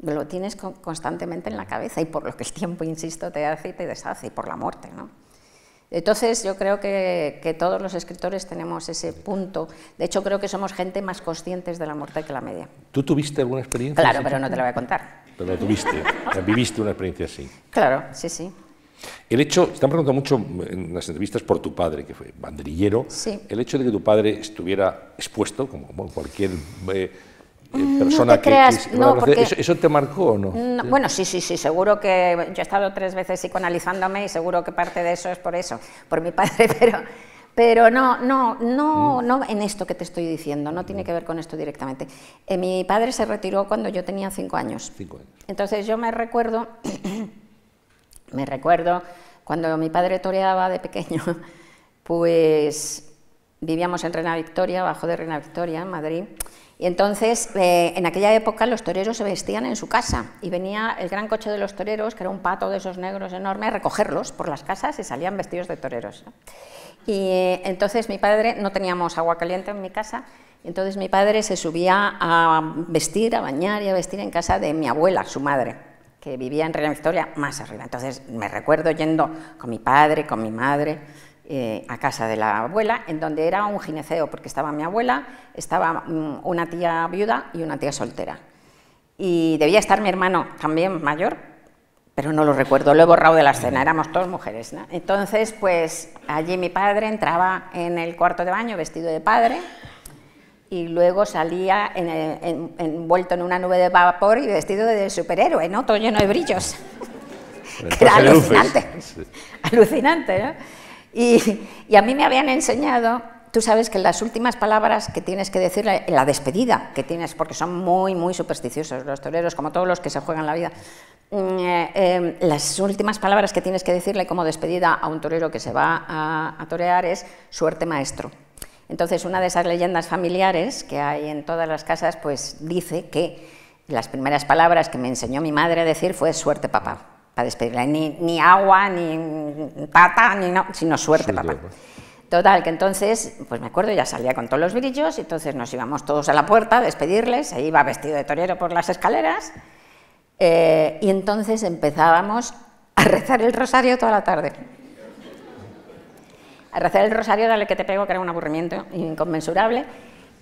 Lo tienes constantemente en la cabeza y por lo que el tiempo, insisto, te hace y te deshace, y por la muerte, ¿no? Entonces, yo creo que, todos los escritores tenemos ese punto. De hecho, creo que somos gente más conscientes de la muerte que la media. ¿Tú tuviste alguna experiencia? Claro, pero no te la voy a contar. Pero lo tuviste, viviste una experiencia así. Claro, sí, sí. El hecho, están preguntando mucho en las entrevistas por tu padre, que fue banderillero, el hecho de que tu padre estuviera expuesto, como cualquier eh, eh, mm, persona que, ¿eso, te marcó o no? Bueno, sí, sí, sí, seguro que yo he estado tres veces psicoanalizándome y seguro que parte de eso es por eso, por mi padre, pero, pero no, no, no, mm. no en esto que te estoy diciendo, no tiene que ver con esto directamente. Eh, mi padre se retiró cuando yo tenía cinco años. Cinco años. Entonces yo me recuerdo Me recuerdo cuando mi padre toreaba de pequeño, pues vivíamos en Reina Victoria, abajo de Reina Victoria, en Madrid, y entonces eh, en aquella época los toreros se vestían en su casa y venía el gran coche de los toreros, que era un pato de esos negros enormes, a recogerlos por las casas y salían vestidos de toreros. Y eh, entonces mi padre, no teníamos agua caliente en mi casa, entonces mi padre se subía a vestir, a bañar y a vestir en casa de mi abuela, su madre que vivía en Reina Victoria, más arriba. Entonces me recuerdo yendo con mi padre, con mi madre, eh, a casa de la abuela, en donde era un gineceo, porque estaba mi abuela, estaba mm, una tía viuda y una tía soltera. Y debía estar mi hermano también mayor, pero no lo recuerdo, lo he borrado de la escena, éramos todas mujeres. ¿no? Entonces, pues allí mi padre entraba en el cuarto de baño vestido de padre y luego salía envuelto en una nube de vapor y vestido de superhéroe, ¿no? todo lleno de brillos. era alucinante, alucinante, ¿no? Y, y a mí me habían enseñado tú sabes que las últimas palabras que tienes que decir, la despedida que tienes, porque son muy, muy supersticiosos los toreros, como todos los que se juegan la vida, mm, eh, eh, las últimas palabras que tienes que decirle como despedida a un torero que se va a, torear es suerte maestro. Entonces, una de esas leyendas familiares que hay en todas las casas, pues dice que las primeras palabras que me enseñó mi madre a decir fue suerte papá, para despedirla. Ni, agua, ni pata, ni no, sino suerte papá. Total, que entonces, pues me acuerdo, ya salía con todos los brillos, y entonces nos íbamos todos a la puerta a despedirles, se iba vestido de torero por las escaleras, eh, y entonces empezábamos a rezar el rosario toda la tarde. A rezar el rosario, dale que te pego, que era un aburrimiento inconmensurable.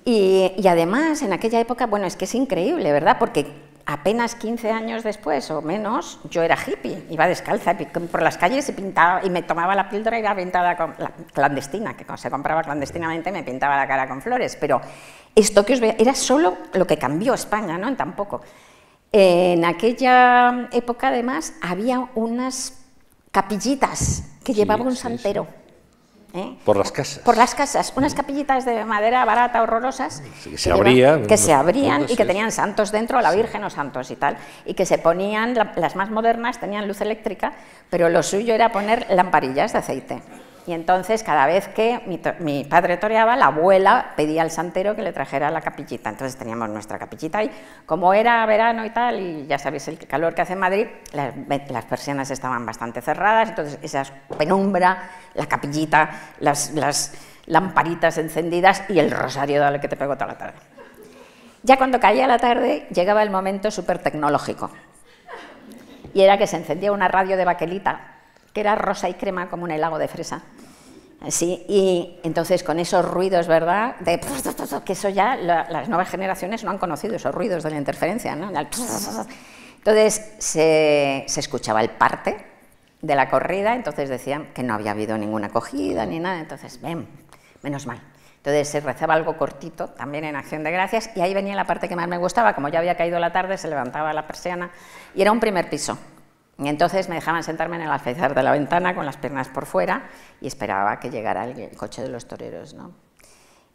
Y, y además, en aquella época, bueno, es que es increíble, ¿verdad? Porque apenas 15 años después o menos, yo era hippie, iba descalza por las calles y pintaba y me tomaba la píldora y iba pintada con, clandestina, que se compraba clandestinamente me pintaba la cara con flores, pero esto que os veo era solo lo que cambió España, ¿no? Tampoco. En aquella época además había unas capillitas que llevaba un santero. ¿Eh? Por las casas. Por las casas, unas capillitas de madera barata, horrorosas. que, se abrían. Que se abrían y que tenían santos dentro, la Virgen o santos y tal. Y que se ponían, las más modernas tenían luz eléctrica, pero lo suyo era poner lamparillas de aceite. Y entonces cada vez que mi, padre toreaba, la abuela pedía al santero que le trajera la capillita. Entonces teníamos nuestra capillita y como era verano y tal, y ya sabéis el calor que hace Madrid, las, persianas estaban bastante cerradas, entonces esa penumbra, la capillita, las, lamparitas encendidas y el rosario dale que te pego toda la tarde. Ya cuando caía la tarde llegaba el momento súper tecnológico. Y era que se encendía una radio de baquelita que era rosa y crema como un helado de fresa. Sí, y entonces con esos ruidos, ¿verdad? De, que eso ya las nuevas generaciones no han conocido esos ruidos de la interferencia. ¿no? Entonces se, se, escuchaba el parte de la corrida, entonces decían que no había habido ninguna acogida ni nada, entonces, ven, menos mal. Entonces se rezaba algo cortito, también en acción de gracias, y ahí venía la parte que más me gustaba, como ya había caído la tarde, se levantaba la persiana, y era un primer piso, y entonces me dejaban sentarme en el alféizar de la ventana con las piernas por fuera y esperaba que llegara el, coche de los toreros. ¿no?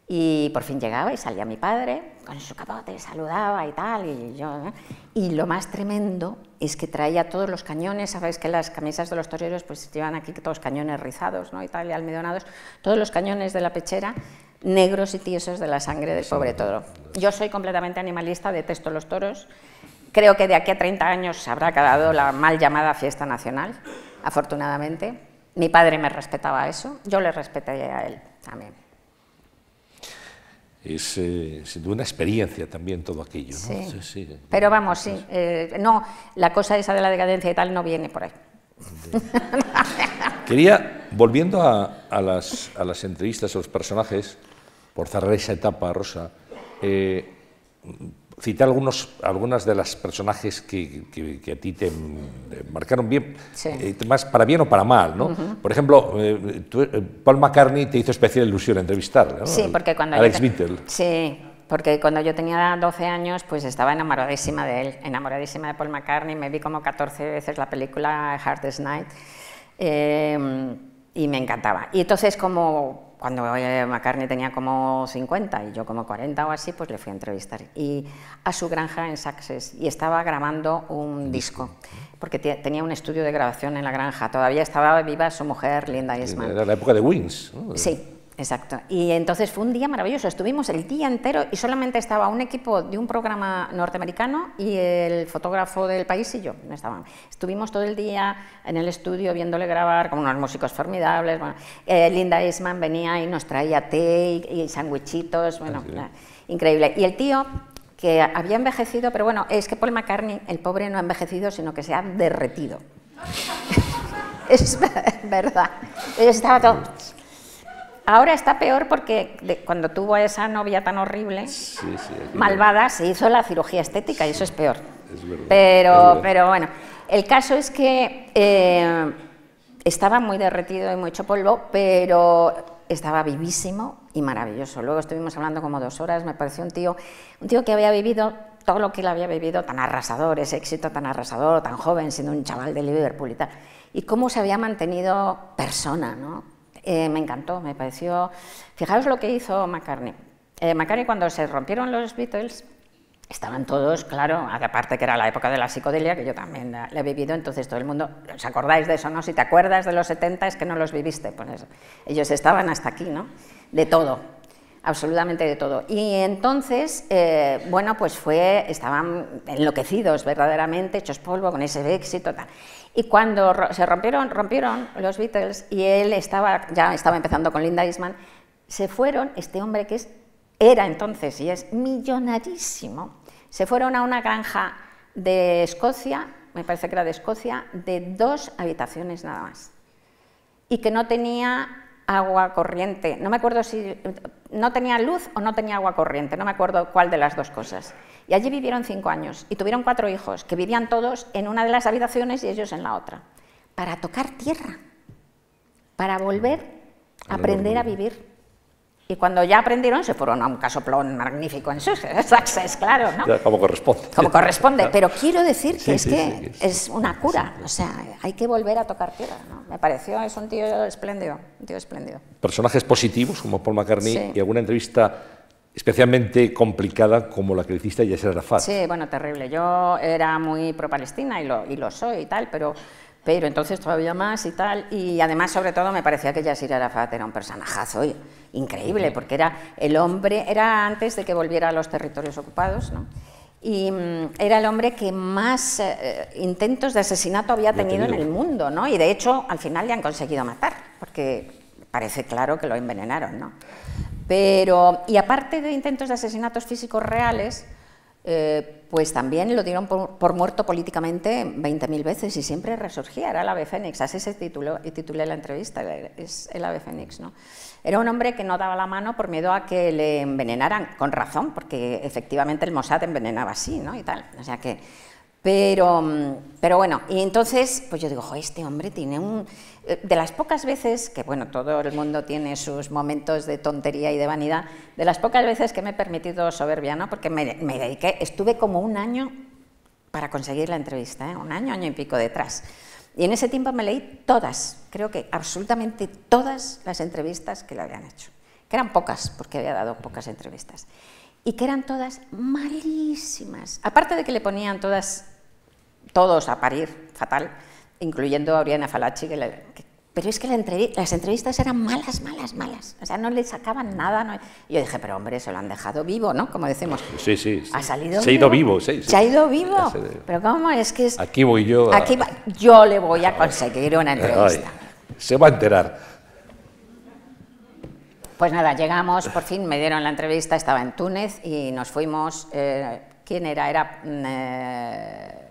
Y por fin llegaba y salía mi padre con su capote, saludaba y tal. Y, yo, y lo más tremendo es que traía todos los cañones. Sabéis que las camisas de los toreros pues llevan aquí todos cañones rizados ¿no? y tal, y almidonados. Todos los cañones de la pechera negros y tiesos de la sangre del pobre toro. Yo soy completamente animalista, detesto los toros Creo que de aquí a 30 años se habrá acabado la mal llamada fiesta nacional, afortunadamente. Mi padre me respetaba eso, yo le respeté a él también. Es eh, una experiencia también todo aquello, ¿no? Sí. sí, Pero vamos, sí, eh, no, la cosa esa de la decadencia y tal no viene por ahí. Quería, volviendo a, las, a, las, entrevistas a los personajes, por cerrar esa etapa, Rosa, eh, citar algunos, algunas de las personajes que, que, a ti te, marcaron bien, eh, más para bien o para mal, ¿no? Por ejemplo, eh, eh, Paul McCartney te hizo especial ilusión entrevistar, ¿no? Sí, porque cuando Alex Beatle. Sí, porque cuando yo tenía 12 años, pues estaba enamoradísima de él, enamoradísima de Paul McCartney, me vi como 14 veces la película Hardest Night y me encantaba. Y entonces como cuando McCartney tenía como 50 y yo como 40 o así, pues le fui a entrevistar. Y a su granja en Saxes y estaba grabando un disco, porque tenía un estudio de grabación en la granja. Todavía estaba viva su mujer, Linda Eastman. Era la época de Wings. Sí, Exacto. Y entonces fue un día maravilloso. Estuvimos el día entero y solamente estaba un equipo de un programa norteamericano y el fotógrafo del país y yo. estaban. Estuvimos todo el día en el estudio viéndole grabar con unos músicos formidables. Eh, Linda Eastman venía y nos traía té y, y sandwichitos. Bueno, increíble. Y el tío que había envejecido, pero bueno, es que Paul McCartney, el pobre, no ha envejecido, sino que se ha derretido. es verdad. Estaba todo Ahora está peor porque cuando tuvo a esa novia tan horrible, malvada, se hizo la cirugía estética y eso es peor. pero, pero bueno. el caso es que eh, estaba muy derretido y muy hecho polvo, pero estaba vivísimo y maravilloso. Luego estuvimos hablando como dos horas, me pareció un tío, un tío que había vivido todo lo que él había vivido tan arrasador, ese éxito tan arrasador, tan joven, siendo un chaval de Liverpool y tal. Y cómo se había mantenido persona, ¿no? Eh, me encantó, me pareció... Fijaos lo que hizo McCartney. Eh, McCartney cuando se rompieron los Beatles, estaban todos, claro, aparte que era la época de la psicodelia, que yo también la, he vivido, entonces todo el mundo, ¿os acordáis de eso, no? Si te acuerdas de los 70 es que no los viviste, pues ellos estaban hasta aquí, ¿no? De todo, absolutamente de todo. Y entonces, eh, bueno, pues fue, estaban enloquecidos verdaderamente, hechos polvo con ese éxito, tal. Y cuando se rompieron, rompieron los Beatles y él estaba, ya estaba empezando con Linda Eastman, se fueron, este hombre que es era entonces y es millonarísimo, se fueron a una granja de Escocia, me parece que era de Escocia, de dos habitaciones nada más, y que no tenía agua corriente, no me acuerdo si no tenía luz o no tenía agua corriente, no me acuerdo cuál de las dos cosas. Y allí vivieron cinco años y tuvieron cuatro hijos, que vivían todos en una de las habitaciones y ellos en la otra, para tocar tierra, para volver a aprender a vivir. Y cuando ya aprendieron, se fueron a un casoplón magnífico en Sussex, claro, ¿no? como corresponde. Como corresponde, pero quiero decir que es que es una cura, o sea, hay que volver a tocar tierra, ¿no? Me pareció, es un tío espléndido, un tío espléndido. Personajes positivos como Paul McCartney y alguna entrevista especialmente complicada como la que le hiciste a Yasser Arafat. Sí, bueno, terrible. Yo era muy pro-Palestina y lo, y lo soy y tal, pero pero entonces todavía más y tal, y además sobre todo me parecía que Yasir Arafat era un personajazo increíble, porque era el hombre, era antes de que volviera a los territorios ocupados, ¿no? y mm, era el hombre que más eh, intentos de asesinato había tenido, en el mundo, ¿no? y de hecho al final le han conseguido matar, porque parece claro que lo envenenaron. ¿no? Pero, y aparte de intentos de asesinatos físicos reales, eh, pues también lo dieron por, muerto políticamente 20.000 veces y siempre resurgía, era el ave fénix, así se tituló y titulé la entrevista, es el ave fénix. ¿no? Era un hombre que no daba la mano por miedo a que le envenenaran, con razón, porque efectivamente el Mossad envenenaba así, ¿no? Y tal, o sea que... Pero, pero bueno, y entonces, pues yo digo, este hombre tiene un, de las pocas veces, que bueno, todo el mundo tiene sus momentos de tontería y de vanidad, de las pocas veces que me he permitido soberbia, ¿no? porque me, dediqué, estuve como un año para conseguir la entrevista, ¿eh? un año, año y pico detrás. Y en ese tiempo me leí todas, creo que absolutamente todas las entrevistas que le habían hecho, que eran pocas, porque había dado pocas entrevistas, y que eran todas malísimas. Aparte de que le ponían todas, todos a parir, fatal, incluyendo a Oriana Falachi, que, pero es que las entrevistas eran malas, malas, malas. O sea, no le sacaban nada. Y yo dije, pero hombre, se lo han dejado vivo, ¿no? Como decimos. Sí, sí. Ha salido Se ha ido vivo, sí, Se ha ido vivo. Pero ¿cómo? Es que es... Aquí voy yo. Aquí Yo le voy a conseguir una entrevista. se va a enterar. Pues nada, llegamos, por fin me dieron la entrevista, estaba en Túnez y nos fuimos. Eh, ¿Quién era? Era... Mm, eh,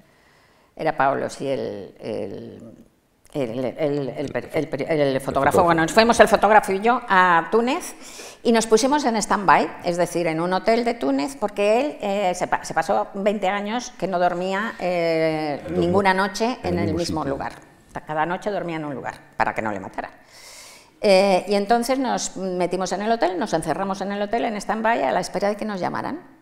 era Pablo, sí, el, el, fotógrafo. Bueno, nos fuimos el fotógrafo y yo a Túnez y nos pusimos en stand-by, es decir, en un hotel de Túnez, porque él eh, se, pasó 20 años que no dormía eh, ninguna noche en, el mismo lugar. Cada noche dormía en un lugar para que no le matara. Eh, y entonces nos metimos en el hotel, nos encerramos en el hotel en stand-by a la espera de que nos llamaran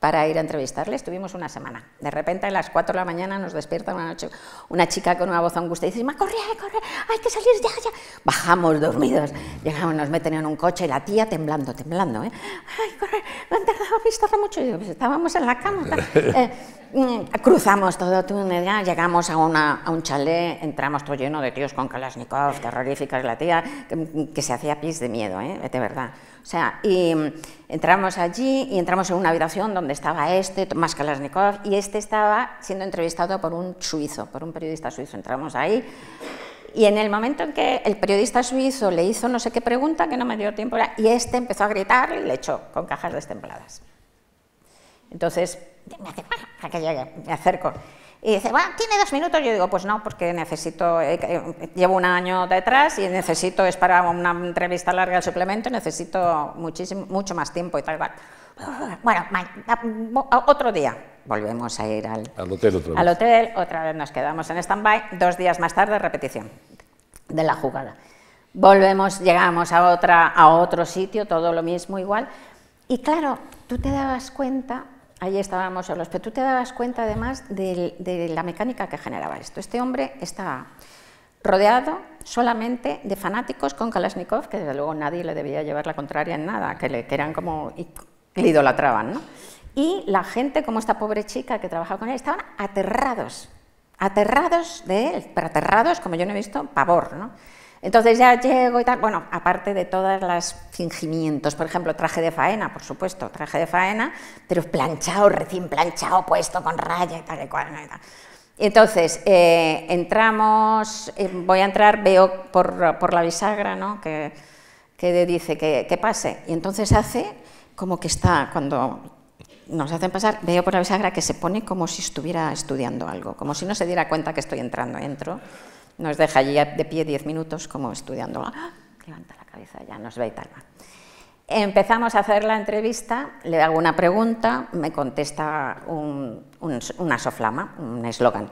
para ir a entrevistarle. Estuvimos una semana. De repente a las 4 de la mañana nos despierta una noche una chica con una voz angustia y dice, corre, corre, hay que salir ya, ya. Bajamos dormidos, llegamos, nos meten en un coche y la tía temblando, temblando. ¿eh? Ay, corre, no han tardado, mucho. Y pues estábamos en la cama. Eh, cruzamos todo Túnez, ya llegamos a, una, a un chalet, entramos todo lleno de tíos con Kalashnikov, terroríficas, la tía que, que se hacía pis de miedo, ¿eh? de verdad. O sea, y mm, entramos allí y entramos en una habitación donde estaba este, Tomás Kalashnikov, y este estaba siendo entrevistado por un suizo, por un periodista suizo. Entramos ahí y en el momento en que el periodista suizo le hizo no sé qué pregunta, que no me dio tiempo, y este empezó a gritar y le echó con cajas destempladas. Entonces, me hace, para que llegue, me acerco. Y dice, bueno, tiene dos minutos. Yo digo, pues no, porque necesito, eh, eh, llevo un año detrás y necesito, es para una entrevista larga el suplemento, necesito muchísimo, mucho más tiempo y tal. Bueno, otro día. volvemos a ir al, hotel otra vez. Al hotel, otra vez nos quedamos en stand-by, dos días más tarde repetición de la jugada. Volvemos, llegamos a, otra, a otro sitio, todo lo mismo igual. Y claro, tú te dabas cuenta, ahí estábamos solos, pero tú te dabas cuenta además de, la mecánica que generaba esto. Este hombre estaba rodeado solamente de fanáticos con Kalashnikov, que desde luego nadie le debía llevar la contraria en nada, que, le, que eran como idolatraban, ¿no? Y la gente, como esta pobre chica que trabajaba con él, estaban aterrados, aterrados de él, pero aterrados, como yo no he visto, pavor, ¿no? Entonces ya llego y tal, bueno, aparte de todos los fingimientos, por ejemplo, traje de faena, por supuesto, traje de faena, pero planchado, recién planchado, puesto con raya y tal y cual. Y tal. Entonces, eh, entramos, eh, voy a entrar, veo por, por la bisagra, ¿no? Que, que dice que, que pase, y entonces hace como que está, cuando nos hacen pasar, veo por la bisagra que se pone como si estuviera estudiando algo, como si no se diera cuenta que estoy entrando. Entro, nos deja allí de pie diez minutos como estudiando. ¡Ah! Levanta la cabeza, ya nos ve y tal. Empezamos a hacer la entrevista, le hago una pregunta, me contesta un, una soflama, un eslogan.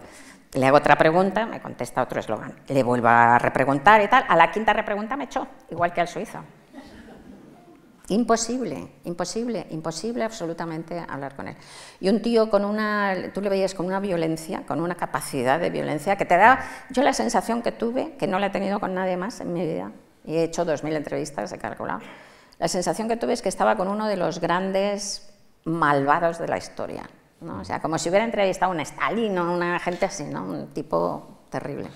Le hago otra pregunta, me contesta otro eslogan. Le vuelvo a repreguntar y tal. A la quinta repregunta me echó, igual que al suizo. Imposible, imposible, imposible absolutamente hablar con él. Y un tío con una, tú le veías con una violencia, con una capacidad de violencia que te da, yo la sensación que tuve, que no la he tenido con nadie más en mi vida, y he hecho dos mil entrevistas, he calculado, la sensación que tuve es que estaba con uno de los grandes malvados de la historia. ¿no? O sea, como si hubiera entrevistado a un Stalin o una gente así, ¿no? un tipo terrible.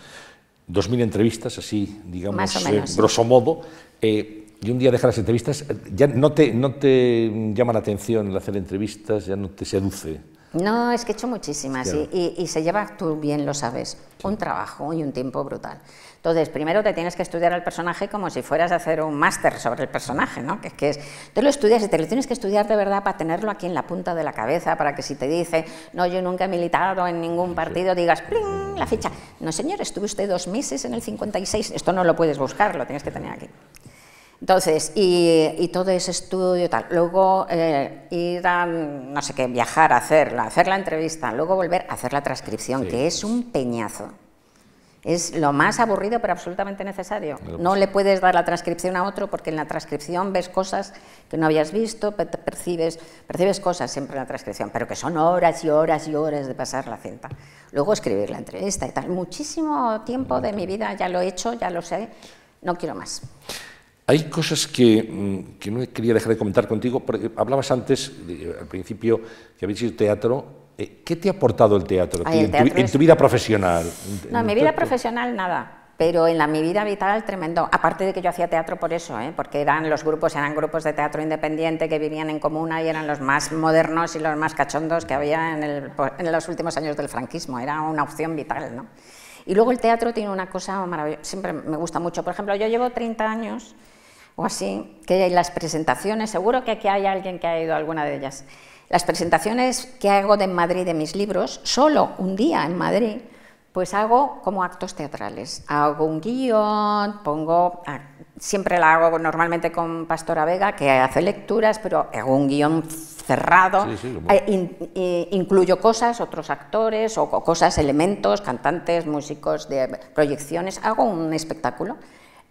Dos mil entrevistas, así, digamos, eh, grosso modo. Eh, y un día dejar las entrevistas, ya no te, no te llama la atención el hacer entrevistas, ya no te seduce. No, es que he hecho muchísimas y, y, se lleva, tú bien lo sabes, un trabajo y un tiempo brutal. Entonces, primero te tienes que estudiar al personaje como si fueras a hacer un máster sobre el personaje, ¿no? Que, que es, te lo estudias y te lo tienes que estudiar de verdad para tenerlo aquí en la punta de la cabeza, para que si te dice, no, yo nunca he militado en ningún partido, digas, ¡pling! la ficha. No, señor, estuve usted dos meses en el 56, esto no lo puedes buscar, lo tienes que tener aquí. Entonces, y, todo ese estudio y tal. Luego eh, ir a, no sé qué, viajar, hacerla, hacer la entrevista, luego volver a hacer la transcripción, que es un peñazo. Es lo más aburrido, pero absolutamente necesario. No le puedes dar la transcripción a otro porque en la transcripción ves cosas que no habías visto, percibes, percibes cosas siempre en la transcripción, pero que son horas y horas y horas de pasar la cinta. Luego escribir la entrevista y tal. Muchísimo tiempo de mi vida ya lo he hecho, ya lo sé, no quiero más. Hay cosas que, mm, que, no quería dejar de comentar contigo. Hablabas antes, al principio, que habéis hecho teatro. Eh, ¿Qué te ha aportado el teatro, en, tu, vida profesional? No, en mi vida profesional nada, pero en la, mi vida vital tremendo. Aparte de que yo hacía teatro por eso, ¿eh? porque eran los grupos, eran grupos de teatro independiente que vivían en comuna y eran los más modernos y los más cachondos que había en, el, en los últimos años del franquismo. Era una opción vital, ¿no? Y luego el teatro tiene una cosa maravillosa, siempre me gusta mucho. Por ejemplo, yo llevo 30 años o así, que las presentaciones, seguro que aquí hay alguien que ha ido a alguna de ellas. Las presentaciones que hago de Madrid de mis libros, solo un día en Madrid, pues hago como actos teatrales. Hago un guion, pongo, ah, siempre la hago normalmente con Pastora Vega, que hace lecturas, pero hago un guion cerrado, eh, incluyo cosas, otros actores, o cosas, elementos, cantantes, músicos, de proyecciones, hago un espectáculo.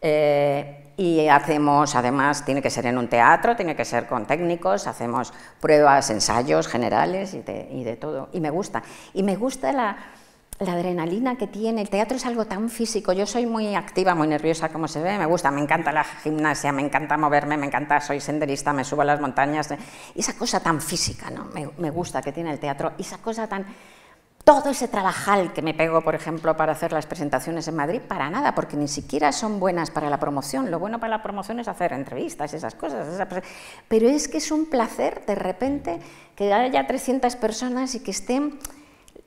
Eh, y hacemos, además, tiene que ser en un teatro, tiene que ser con técnicos, hacemos pruebas, ensayos generales y de, todo. Y me gusta. Y me gusta la, adrenalina que tiene. El teatro es algo tan físico. Yo soy muy activa, muy nerviosa, como se ve. Me gusta, me encanta la gimnasia, me encanta moverme, me encanta, soy senderista, me subo a las montañas. Esa cosa tan física, ¿no? Me, gusta que tiene el teatro. Esa cosa tan todo ese trabajal que me pego, por ejemplo, para hacer las presentaciones en Madrid, para nada, porque ni siquiera son buenas para la promoción. Lo bueno para la promoción es hacer entrevistas, esas cosas. Pero es que es un placer de repente que haya 300 personas y que estén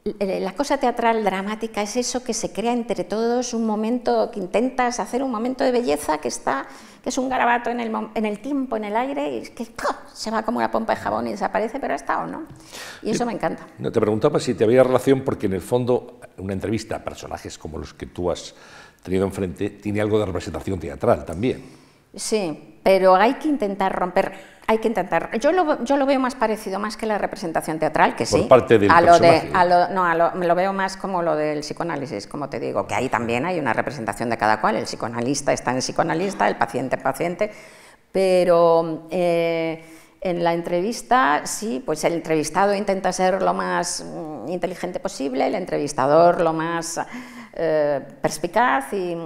la cosa teatral dramática es eso que se crea entre todos, un momento que intentas hacer un momento de belleza que está, que es un garabato en el, en el tiempo, en el aire, y que se va como una pompa de jabón y desaparece, pero ha estado, ¿no? Y eso me encanta. No, te preguntaba si te había relación, porque en el fondo una entrevista a personajes como los que tú has tenido enfrente tiene algo de representación teatral también. Sí, pero hay que intentar romper hay que intentar. Yo lo, yo lo veo más parecido, más que la representación teatral, que Por parte del a lo personaje. de, a lo, No, a lo, me lo veo más como lo del psicoanálisis, como te digo, que ahí también hay una representación de cada cual. El psicoanalista está en el psicoanalista, el paciente en paciente, pero eh, en la entrevista, sí, pues el entrevistado intenta ser lo más mm, inteligente posible, el entrevistador lo más eh, perspicaz y,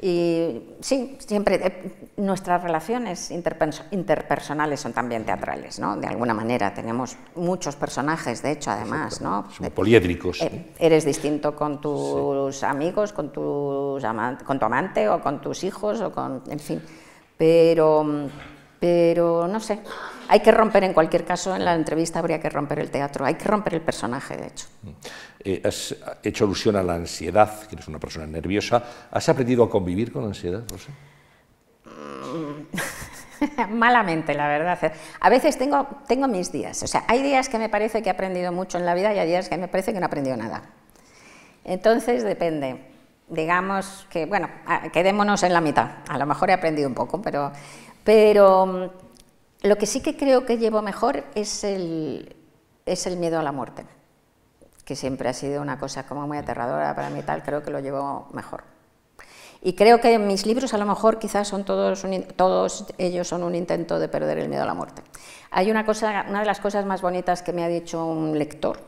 y, sí, siempre eh, nuestras relaciones interperso- interpersonales son también teatrales, ¿no? De alguna manera tenemos muchos personajes, de hecho, además, ¿no? Son poliédricos. Eh, eres distinto con tus amigos, con, tus con tu amante o con tus hijos o con, en fin. Pero, pero no sé, hay que romper en cualquier caso, en la entrevista habría que romper el teatro, hay que romper el personaje, de hecho. Eh, has hecho alusión a la ansiedad, que eres una persona nerviosa. ¿Has aprendido a convivir con la ansiedad, Rosa? Malamente, la verdad. A veces tengo, tengo mis días. O sea, hay días que me parece que he aprendido mucho en la vida y hay días que me parece que no he aprendido nada. Entonces, depende. Digamos que, bueno, quedémonos en la mitad. A lo mejor he aprendido un poco, pero, pero mm, lo que sí que creo que llevo mejor es el, es el miedo a la muerte, que siempre ha sido una cosa como muy aterradora para mí, tal, creo que lo llevo mejor. Y creo que mis libros a lo mejor quizás son todos, un todos ellos son un intento de perder el miedo a la muerte. Hay una cosa, una de las cosas más bonitas que me ha dicho un lector,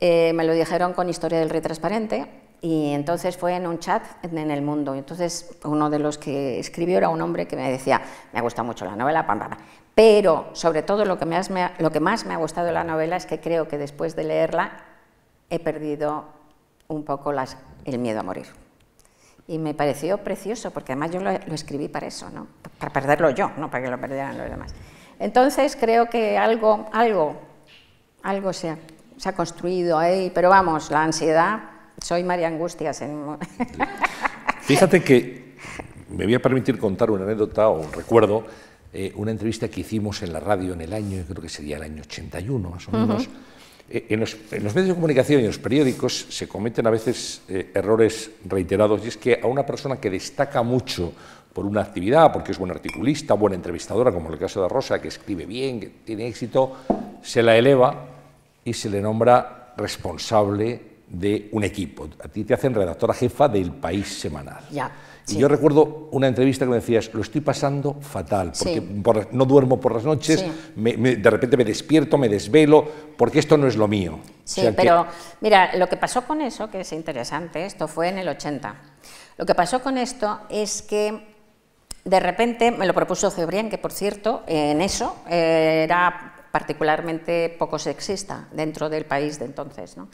eh, me lo dijeron con Historia del Rey Transparente y entonces fue en un chat en, El Mundo. Entonces uno de los que escribió era un hombre que me decía, me ha gustado mucho la novela, pam, pam, pam". pero sobre todo lo que, más me ha, lo que más me ha gustado de la novela es que creo que después de leerla he perdido un poco las- el miedo a morir. Y me pareció precioso, porque además yo lo, lo escribí para eso, ¿no? para perderlo yo, no para que lo perdieran los demás. Entonces creo que algo, algo, algo se ha, se ha construido ahí, pero vamos, la ansiedad, soy María Angustias. En... Fíjate que me voy a permitir contar una anécdota o un recuerdo, eh, una entrevista que hicimos en la radio en el año, creo que sería el año 81 más o menos. Eh, en, los, en los medios de comunicación y en los periódicos se cometen a veces eh, errores reiterados y es que a una persona que destaca mucho por una actividad, porque es buena articulista, buena entrevistadora, como en el caso de Rosa, que escribe bien, que tiene éxito, se la eleva y se le nombra responsable de un equipo. A ti te hacen redactora jefa del País Semanal. Ya, Y yo recuerdo una entrevista que me decías, lo estoy pasando fatal, porque Sí. por- no duermo por las noches, Sí. me- me- de repente me despierto, me desvelo, porque esto no es lo mío. Sí, O sea que- pero mira, lo que pasó con eso, que es interesante, esto fue en el 80. Lo que pasó con esto es que de repente me lo propuso Cebrián, que por cierto, en eso eh, era particularmente poco sexista dentro del país de entonces, ¿no?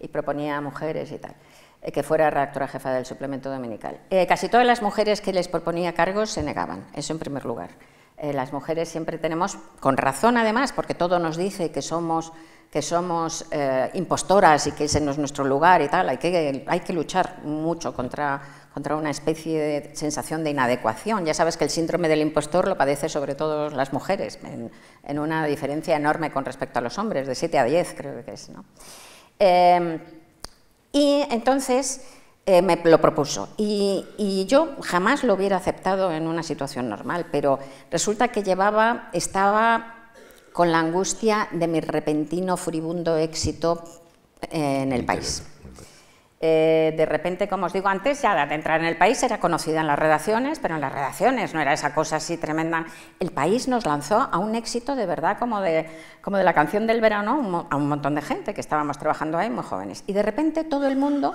Y proponía a mujeres y tal, eh, que fuera redactora jefa del suplemento dominical. Eh, casi todas las mujeres que les proponía cargos se negaban, eso en primer lugar. Eh, las mujeres siempre tenemos, con razón además, porque todo nos dice que somos, que somos impostoras y que ese no es nuestro lugar y tal, hay que, hay que luchar mucho contra, contra una especie de sensación de inadecuación. Ya sabes que el síndrome del impostor lo padece sobre todo las mujeres, en, en una diferencia enorme con respecto a los hombres, de 7 a 10 creo que es. ¿no? Eh, y entonces eh, me lo propuso. Y, y yo jamás lo hubiera aceptado en una situación normal, pero resulta que llevaba, estaba con la angustia de mi repentino furibundo éxito eh, en el país. Eh, de repente, como os digo antes, ya de entrar en el país era conocida en las redacciones, pero en las redacciones no era esa cosa así tremenda. El país nos lanzó a un éxito de verdad como de, como de la canción del verano a un montón de gente que estábamos trabajando ahí muy jóvenes. Y de repente todo el mundo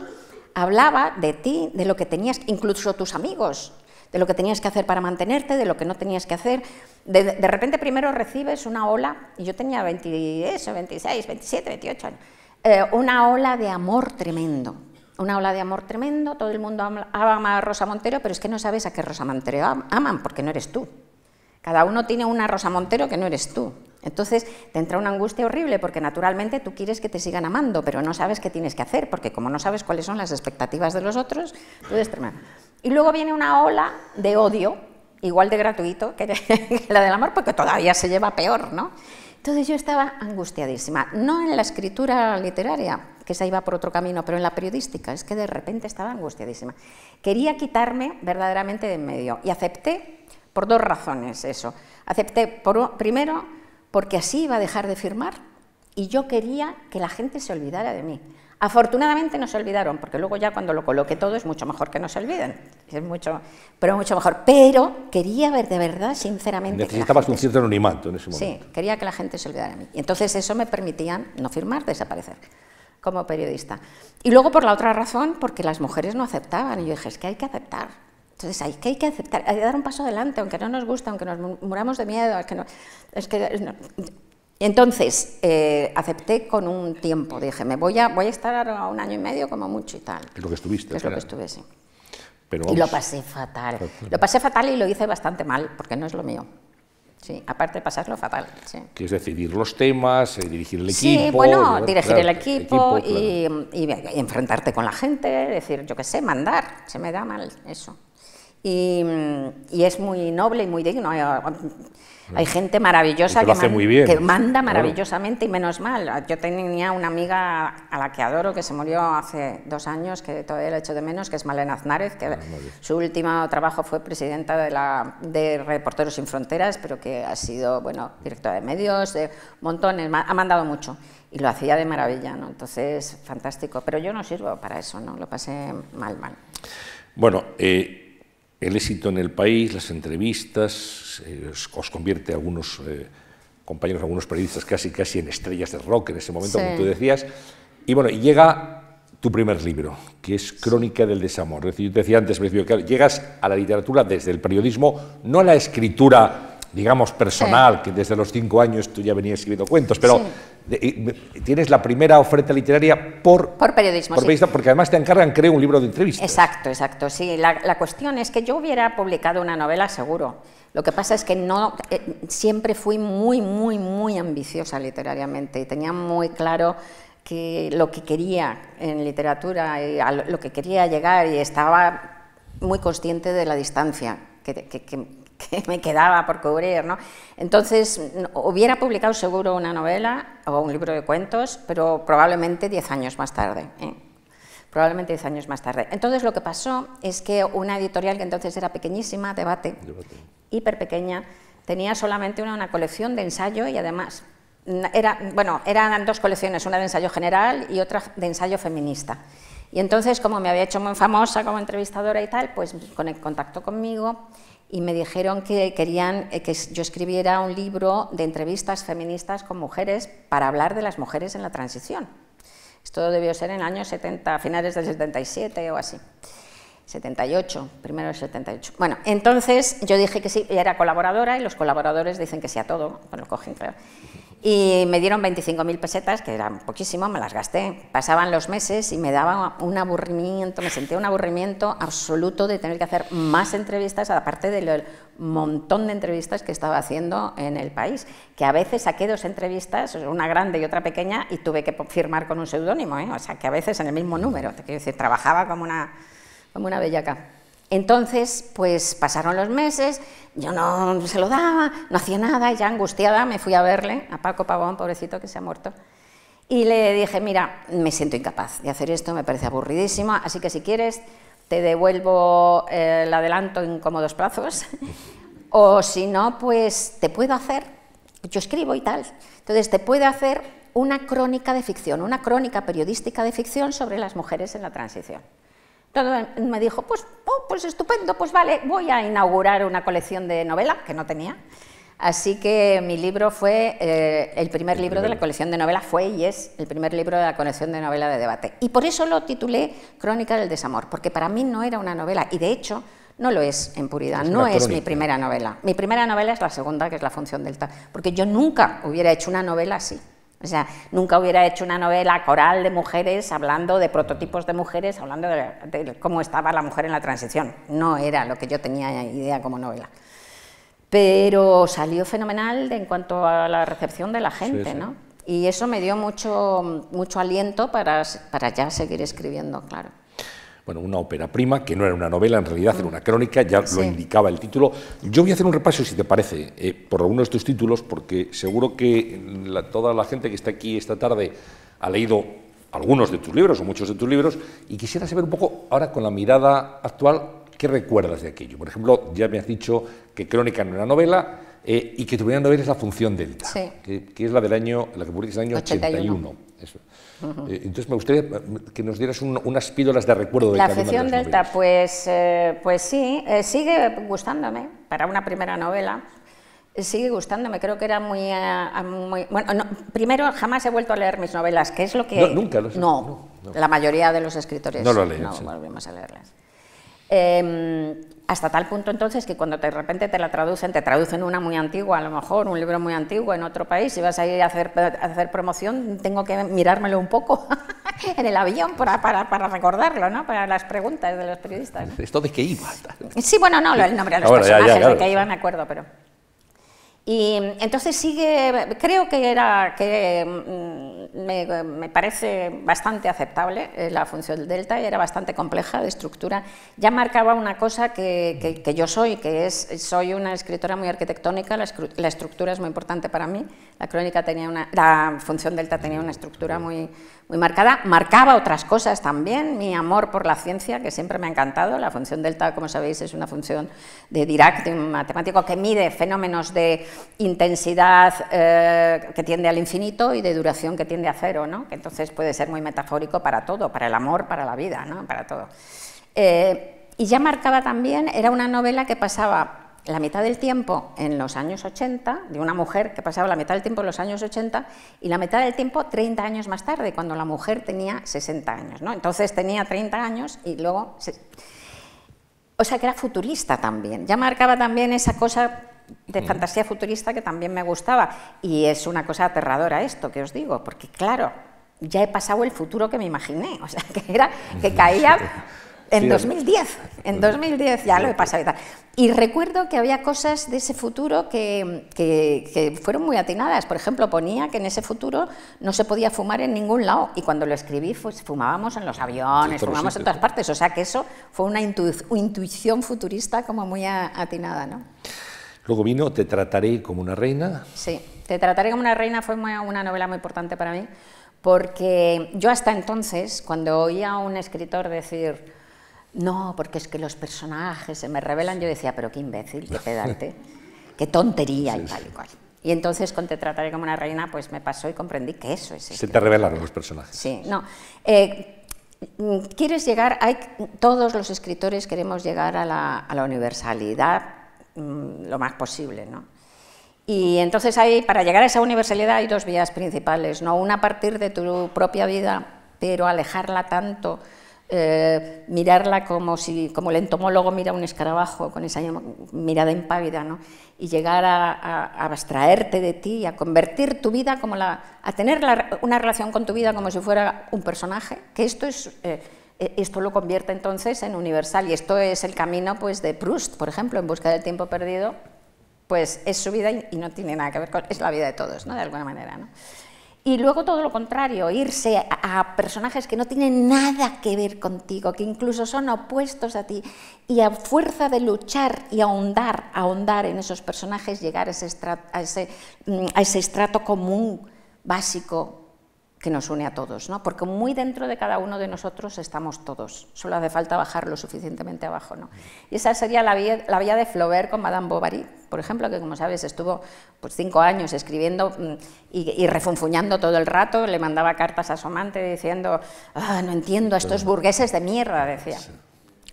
hablaba de ti, de lo que tenías, incluso tus amigos, de lo que tenías que hacer para mantenerte, de lo que no tenías que hacer. De, de repente primero recibes una ola, y yo tenía 20, eso, 26, 27, 28 años, eh, una ola de amor tremendo. Una ola de amor tremendo, todo el mundo ama a Rosa Montero, pero es que no sabes a qué Rosa Montero am- aman, porque no eres tú. Cada uno tiene una Rosa Montero que no eres tú. Entonces te entra una angustia horrible porque naturalmente tú quieres que te sigan amando, pero no sabes qué tienes que hacer, porque como no sabes cuáles son las expectativas de los otros, puedes tremendo. Y luego viene una ola de odio, igual de gratuito que la del amor, porque todavía se lleva peor, ¿no? Entonces yo estaba angustiadísima, no en la escritura literaria, que se iba por otro camino, pero en la periodística, es que de repente estaba angustiadísima. Quería quitarme verdaderamente de en medio y acepté por dos razones eso. Acepté, por, primero, porque así iba a dejar de firmar y yo quería que la gente se olvidara de mí. Afortunadamente no se olvidaron, porque luego ya cuando lo coloque todo es mucho mejor que no se olviden. Es mucho, pero mucho mejor. Pero quería ver de verdad, sinceramente. Necesitabas un cierto anonimato en ese momento. Sí, quería que la gente se olvidara de mí. Y entonces eso me permitía no firmar, desaparecer como periodista. Y luego por la otra razón, porque las mujeres no aceptaban. Y yo dije, es que hay que aceptar. Entonces hay que, hay que aceptar, hay que dar un paso adelante, aunque no nos guste, aunque nos muramos de miedo. Es que es que, entonces, eh, acepté con un tiempo, dije, me voy a, voy a estar un año y medio como mucho y tal. Es lo que estuviste. Es lo que estuve, sí. y lo pasé fatal. Lo pasé fatal y lo hice bastante mal, porque no es lo mío. Sí, aparte de pasarlo fatal. Sí. Que es decidir los temas, eh, dirigir el equipo. Sí, bueno, dirigir el equipo, y, enfrentarte con la gente, decir, yo qué sé, mandar. Se me da mal eso. Y, y es muy noble y muy digno. Hay gente maravillosa que, manda maravillosamente y menos mal. Yo tenía una amiga a la que adoro que se murió hace dos años, que todavía le echo de menos, que es Malena Aznárez, que ah, su último trabajo fue presidenta de, la, de Reporteros Sin Fronteras, pero que ha sido bueno, directora de medios, de montones, ha mandado mucho y lo hacía de maravilla, ¿no? Entonces, fantástico. Pero yo no sirvo para eso, ¿no? Lo pasé mal, mal. Bueno, eh, el éxito en el país, las entrevistas, eh, os, convierte a algunos eh, compañeros, algunos periodistas casi, casi en estrellas de rock en ese momento, como tú decías. Y bueno, llega tu primer libro, que es Crónica del Desamor. Es decir, yo te decía antes, llegas a la literatura desde el periodismo, no a la escritura digamos, personal, que desde los cinco años tú ya venías escribiendo cuentos, pero tienes la primera oferta literaria por, por periodismo. Por porque además te encargan, creo, un libro de entrevistas. Exacto, exacto. Sí, la, cuestión es que yo hubiera publicado una novela seguro. Lo que pasa es que no, eh, siempre fui muy, muy, muy ambiciosa literariamente y tenía muy claro que lo que quería en literatura y a lo que quería llegar y estaba muy consciente de la distancia que, que, que que me quedaba por cubrir. ¿no? Entonces, hubiera publicado seguro una novela o un libro de cuentos, pero probablemente diez años más tarde. ¿eh? Probablemente diez años más tarde. Entonces, lo que pasó es que una editorial que entonces era pequeñísima, Debate, hiper pequeña, tenía solamente una, una colección de ensayo y además era, bueno, eran dos colecciones, una de ensayo general y otra de ensayo feminista. Y entonces, como me había hecho muy famosa como entrevistadora y tal, pues contactó conmigo y me dijeron que querían eh, que yo escribiera un libro de entrevistas feministas con mujeres para hablar de las mujeres en la transición. Esto debió ser en el año 70, finales del 77 o así. 78, primero del 78. Bueno, entonces yo dije que sí, era colaboradora y los colaboradores dicen que sí a todo, bueno, cogen, claro. Y me dieron 25.000 pesetas, que eran poquísimo, me las gasté. Pasaban los meses y me daba un aburrimiento, me sentía un aburrimiento absoluto de tener que hacer más entrevistas, aparte del montón de entrevistas que estaba haciendo en el país. Que a veces saqué dos entrevistas, una grande y otra pequeña, y tuve que firmar con un seudónimo, ¿eh? o sea, que a veces en el mismo número. Quiero decir, trabajaba como una, como una bellaca. Entonces, pues pasaron los meses, yo no se lo daba, no hacía nada, y ya angustiada me fui a verle, a Paco Pavón, pobrecito que se ha muerto, y le dije, mira, me siento incapaz de hacer esto, me parece aburridísimo, así que si quieres te devuelvo el adelanto en cómodos plazos, o si no, pues te puedo hacer, yo escribo y tal, entonces te puedo hacer una crónica de ficción, una crónica periodística de ficción sobre las mujeres en la transición. Entonces me dijo, pues, oh, pues estupendo, pues vale, voy a inaugurar una colección de novela que no tenía. Así que mi libro fue, eh, el primer libro de la colección de novela fue y es el primer libro de la colección de novela de debate. Y por eso lo titulé Crónica del Desamor, porque para mí no era una novela, y de hecho no lo es en puridad, no es mi primera novela. Mi primera novela es la segunda, que es La función del tal, porque yo nunca hubiera hecho una novela así. O sea, nunca hubiera hecho una novela coral de mujeres hablando de prototipos de mujeres, hablando de, cómo estaba la mujer en la transición. No era lo que yo tenía idea como novela. Pero salió fenomenal en cuanto a la recepción de la gente, ¿no? Y eso me dio mucho, mucho aliento para, para ya seguir escribiendo, claro. Bueno, una ópera prima, que no era una novela, en realidad era una crónica, ya lo indicaba el título. Yo voy a hacer un repaso, si te parece, eh, por algunos de estos títulos, porque seguro que toda la gente que está aquí esta tarde ha leído algunos de tus libros o muchos de tus libros, y quisiera saber un poco, ahora con la mirada actual, ¿qué recuerdas de aquello? Por ejemplo, ya me has dicho que Crónica no era novela, eh, y que tu primera novela es La función delta, que, es la del año, la que publicas en el año 81. Eh, entonces me gustaría que nos dieras unas píldoras de recuerdo de La función delta, pues, eh, pues sí, sigue gustándome para una primera novela. Sigue gustándome, creo que era muy... bueno, primero, jamás he vuelto a leer mis novelas, que es lo que... No, nunca lo sé. No, la mayoría de los escritores no, lo leen, no volvemos a leerlas. Eh, hasta tal punto entonces que cuando de repente te la traducen, te traducen una muy antigua, a lo mejor un libro muy antiguo en otro país y vas a ir a hacer, hacer promoción, tengo que mirármelo un poco en el avión para, para, para, recordarlo, ¿no? para las preguntas de los periodistas. ¿Esto de qué iba? Sí, bueno, no, el nombre de los personajes de qué iba me acuerdo, pero... Y entonces sigue, creo que era, que mm, me, parece bastante aceptable eh, la función del delta, era bastante compleja de estructura. Ya marcaba una cosa que, que, yo soy, que es, soy una escritora muy arquitectónica, la, la, estructura es muy importante para mí, la crónica tenía una, la función delta tenía una estructura muy, muy marcada, marcaba otras cosas también, mi amor por la ciencia, que siempre me ha encantado, la función delta, como sabéis, es una función de Dirac, de un matemático que mide fenómenos de intensidad eh, que tiende al infinito y de duración que tiende a cero, ¿no? que entonces puede ser muy metafórico para todo, para el amor, para la vida, ¿no? para todo. Eh, y ya marcaba también, era una novela que pasaba la mitad del tiempo en los años 80, de una mujer que pasaba la mitad del tiempo en los años 80 y la mitad del tiempo 30 años más tarde, cuando la mujer tenía 60 años. ¿no? Entonces tenía 30 años y luego... O sea que era futurista también, ya marcaba también esa cosa de fantasía futurista que también me gustaba. Y es una cosa aterradora esto que os digo, porque claro, ya he pasado el futuro que me imaginé, o sea, que era que caía en 2010, en 2010 ya lo he pasado y tal. Y recuerdo que había cosas de ese futuro que, que, fueron muy atinadas. Por ejemplo, ponía que en ese futuro no se podía fumar en ningún lado. Y cuando lo escribí, pues fumábamos en los aviones, fumábamos en todas partes. O sea que eso fue una intuición futurista como muy atinada. ¿no? Luego vino Te trataré como una reina. Sí, Te trataré como una reina fue una novela muy importante para mí. Porque yo hasta entonces, cuando oía a un escritor decir no, porque es que los personajes se me revelan. Yo decía, pero qué imbécil, qué pedante, qué tontería y tal y cual. Y entonces con Te trataré como una reina, pues me pasó y comprendí que eso es. Se te revelaron los personajes. Sí, no. Eh, quieres llegar, hay, todos los escritores queremos llegar a la, universalidad mm, lo más posible, ¿no? Y entonces hay, para llegar a esa universalidad hay dos vías principales, ¿no? Una a partir de tu propia vida, pero alejarla tanto eh, mirarla como, si, como el entomólogo mira un escarabajo con esa mirada impávida, ¿no? y llegar a, abstraerte de ti, a convertir tu vida como la, a tener una relación con tu vida como si fuera un personaje, que esto es eh, esto lo convierte entonces en universal y esto es el camino pues de Proust, por ejemplo, en busca del tiempo perdido, pues es su vida y, no tiene nada que ver con es la vida de todos, ¿no? De alguna manera, ¿no? Y luego todo lo contrario, irse a, personajes que no tienen nada que ver contigo, que incluso son opuestos a ti, y a fuerza de luchar y ahondar, ahondar en esos personajes, llegar a ese, a ese, mm, a ese estrato común, básico, que nos une a todos, ¿no? porque muy dentro de cada uno de nosotros estamos todos, solo hace falta bajar lo suficientemente abajo. ¿no? Y esa sería la vía, la vía de Flaubert con Madame Bovary, por ejemplo, que como sabes estuvo pues, cinco años escribiendo mm, y, refunfuñando todo el rato, le mandaba cartas a su amante diciendo, ah, no entiendo a estos burgueses de mierda, decía.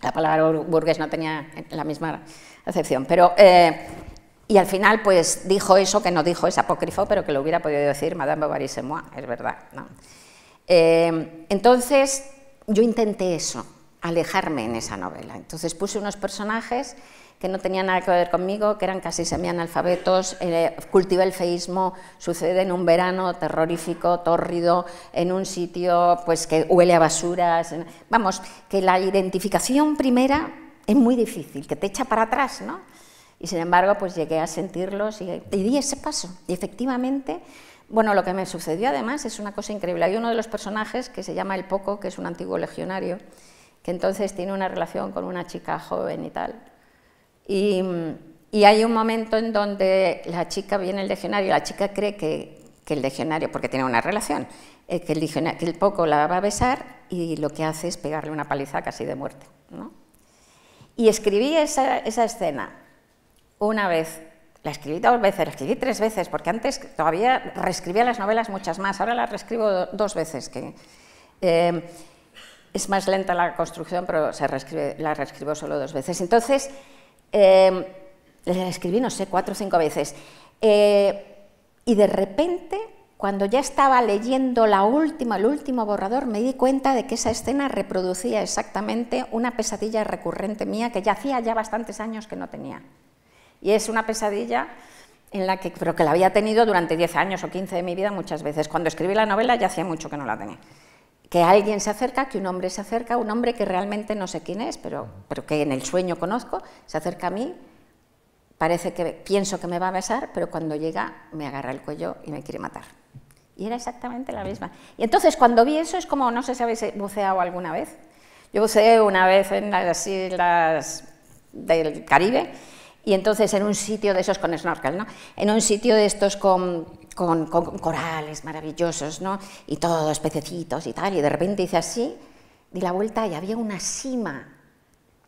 La palabra burgués no tenía la misma acepción, pero... Eh, y al final, pues dijo eso que no dijo, es apócrifo, pero que lo hubiera podido decir Madame Bovary moi, es verdad. Eh, entonces, yo intenté eso, alejarme en esa novela. Entonces puse unos personajes que no tenían nada que ver conmigo, que eran casi semianalfabetos, eh, cultivé el feísmo, sucede en un verano terrorífico, tórrido, en un sitio pues que huele a basuras. Vamos, que la identificación primera es muy difícil, que te echa para atrás, ¿no? Y sin embargo, pues llegué a sentirlos y, di ese paso. Y efectivamente, bueno, lo que me sucedió además es una cosa increíble. Hay uno de los personajes que se llama El Poco, que es un antiguo legionario, que entonces tiene una relación con una chica joven y tal. Y, y hay un momento en donde la chica viene el legionario, la chica cree que, que el legionario, porque tiene una relación, eh, que, el que el poco la va a besar y lo que hace es pegarle una paliza casi de muerte. ¿no? Y escribí esa, esa escena una vez, la escribí dos veces, la escribí tres veces, porque antes todavía reescribía las novelas muchas más, ahora las reescribo dos veces, que eh, es más lenta la construcción, pero se reescribe, la reescribo solo dos veces. Entonces, eh, la escribí, no sé, cuatro o cinco veces. Eh, y de repente, cuando ya estaba leyendo la última, el último borrador, me di cuenta de que esa escena reproducía exactamente una pesadilla recurrente mía que ya hacía ya bastantes años que no tenía. Y es una pesadilla en la que, pero que la había tenido durante 10 años o 15 de mi vida muchas veces. Cuando escribí la novela ya hacía mucho que no la tenía. Que alguien se acerca, que un hombre se acerca, un hombre que realmente no sé quién es, pero, pero que en el sueño conozco, se acerca a mí, parece que pienso que me va a besar, pero cuando llega me agarra el cuello y me quiere matar. Y era exactamente la misma. Y entonces cuando vi eso es como, no sé si habéis buceado alguna vez. Yo buceé una vez en las islas del Caribe y entonces en un sitio de esos con snorkel, ¿no? En un sitio de estos con, con, corales maravillosos, ¿no? Y todos pececitos y tal, y de repente hice así, di la vuelta y había una cima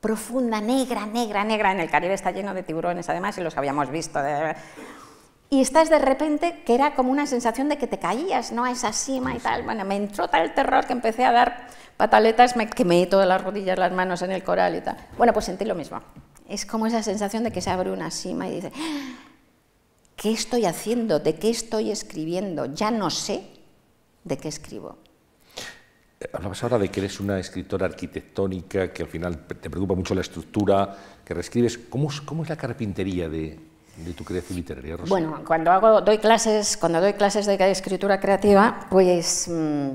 profunda, negra, negra, negra, en el Caribe está lleno de tiburones además y los habíamos visto. Y estás de repente que era como una sensación de que te caías, ¿no? A esa cima y tal. Bueno, me entró tal terror que empecé a dar pataletas, me quemé todas las rodillas, las manos en el coral y tal. Bueno, pues sentí lo mismo es como esa sensación de que se abre una cima y dice, ¿qué estoy haciendo? ¿De qué estoy escribiendo? Ya no sé de qué escribo. Eh, hablabas ahora de que eres una escritora arquitectónica, que al final te preocupa mucho la estructura, que reescribes. ¿Cómo, cómo es la carpintería de, tu creación literaria, Rosa? Bueno, cuando, hago, doy, clases, cuando doy clases de escritura creativa, pues mm,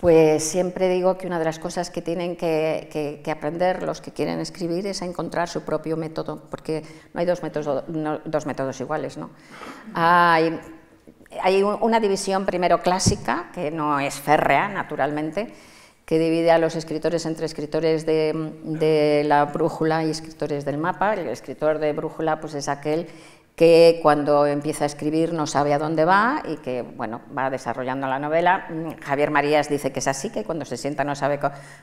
pues siempre digo que una de las cosas que tienen que, aprender los que quieren escribir es a encontrar su propio método, porque no hay dos métodos, dos métodos iguales. ¿no? Hay, una división primero clásica, que no es férrea, naturalmente, que divide a los escritores entre escritores de, de la brújula y escritores del mapa. El escritor de brújula pues, es aquel que cuando empieza a escribir no sabe a dónde va y que bueno, va desarrollando la novela. Mm, Javier Marías dice que es así, que cuando se sienta no sabe...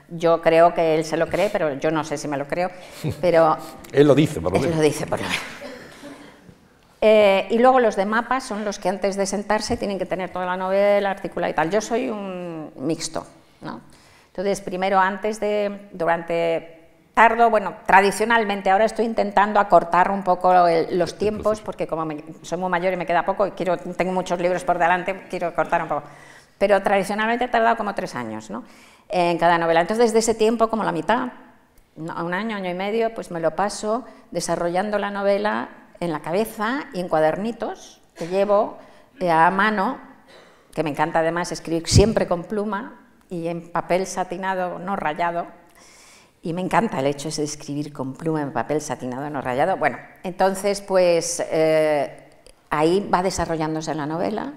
Yo creo que él se lo cree, pero yo no sé si me lo creo. Pero él lo dice, por lo menos. Él lo dice, por lo menos. Eh, y luego los de mapas son los que antes de sentarse tienen que tener toda la novela, articulada y tal. Yo soy un mixto, ¿no? Entonces, primero, antes de, durante tardo, bueno, tradicionalmente, ahora estoy intentando acortar un poco los tiempos, porque como soy muy mayor y me queda poco, y quiero, tengo muchos libros por delante, quiero cortar un poco. Pero tradicionalmente he tardado como tres años ¿no? en cada novela. Entonces, desde ese tiempo, como la mitad, un año, año y medio, pues me lo paso desarrollando la novela en la cabeza y en cuadernitos que llevo eh, a mano, que me encanta además escribir siempre con pluma y en papel satinado, no rayado, y me encanta el hecho de escribir con pluma en papel satinado, no rayado. Bueno, entonces pues eh, ahí va desarrollándose la novela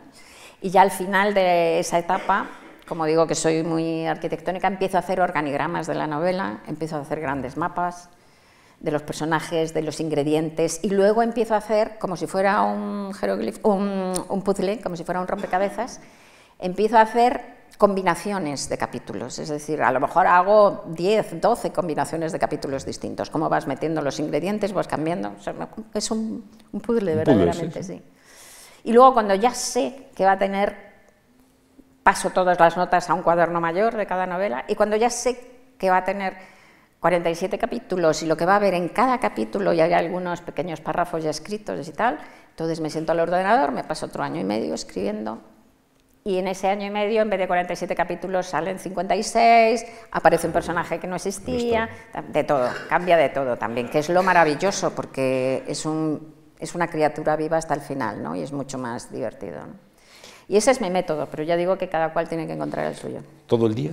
y ya al final de esa etapa, como digo que soy muy arquitectónica, empiezo a hacer organigramas de la novela, empiezo a hacer grandes mapas de los personajes, de los ingredientes y luego empiezo a hacer como si fuera un un, un puzzle, como si fuera un rompecabezas, empiezo a hacer combinaciones de capítulos, es decir, a lo mejor hago 10, 12 combinaciones de capítulos distintos. Cómo vas metiendo los ingredientes, vas cambiando. es un, puzzle, verdaderamente, sí. Y luego cuando ya sé que va a tener, paso todas las notas a un cuaderno mayor de cada novela, y cuando ya sé que va a tener 47 capítulos y lo que va a haber en cada capítulo, y hay algunos pequeños párrafos ya escritos y tal, entonces me siento al ordenador, me paso otro año y medio escribiendo y en ese año y medio, en vez de 47 capítulos, salen 56, aparece un personaje que no existía, de todo, cambia de todo también, que es lo maravilloso, porque es, un, es una criatura viva hasta el final, ¿no? y es mucho más divertido. Y ese es mi método, pero ya digo que cada cual tiene que encontrar el suyo. ¿Todo el día?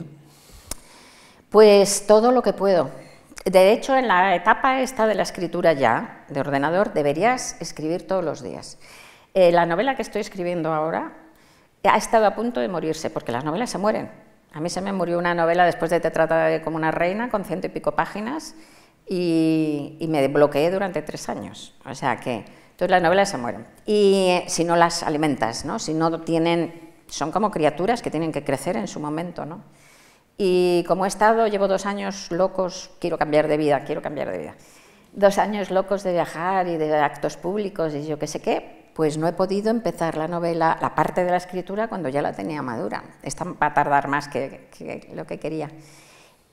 Pues todo lo que puedo. De hecho, en la etapa esta de la escritura ya, de ordenador, deberías escribir todos los días. Eh, la novela que estoy escribiendo ahora, ha estado a punto de morirse, porque las novelas se mueren. A mí se me murió una novela después de Te trata como una reina, con ciento y pico páginas, y, y me bloqueé durante tres años. O sea que, entonces las novelas se mueren. Y eh, si no las alimentas, ¿no? Si no tienen, son como criaturas que tienen que crecer en su momento, ¿no? Y como he estado, llevo dos años locos, quiero cambiar de vida, quiero cambiar de vida. Dos años locos de viajar y de actos públicos y yo qué sé qué, pues no he podido empezar la novela, la parte de la escritura, cuando ya la tenía madura. Esta va a tardar más que, que lo que quería.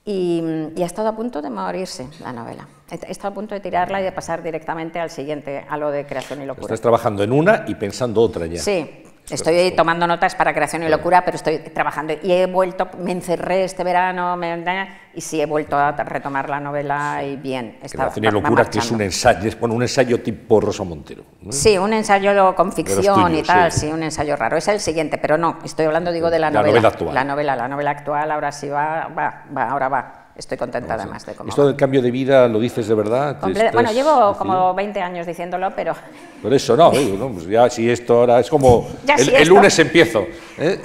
Y, y, ha estado a punto de morirse la novela. He estado a punto de tirarla y de pasar directamente al siguiente, a lo de creación y locura. Estás trabajando en una y pensando otra ya. Sí, Estoy tomando notas para creación y locura, pero estoy trabajando. Y he vuelto, me encerré este verano, y sí he vuelto a retomar la novela y bien. creación y locura, que es un ensayo, es bueno, un ensayo tipo Rosa Montero. Sí, un ensayo con ficción y tal, sí. un ensayo raro. Es el siguiente, pero no, estoy hablando, digo, de la, la novela. actual. La novela, la novela actual, ahora sí va, va, va ahora va. Estoy contenta además de cómo... ¿Esto del cambio de vida lo dices de verdad? bueno, llevo como 20 años diciéndolo, pero... Por eso, no, pues ya si esto ahora es como... el, lunes empiezo. ¿eh?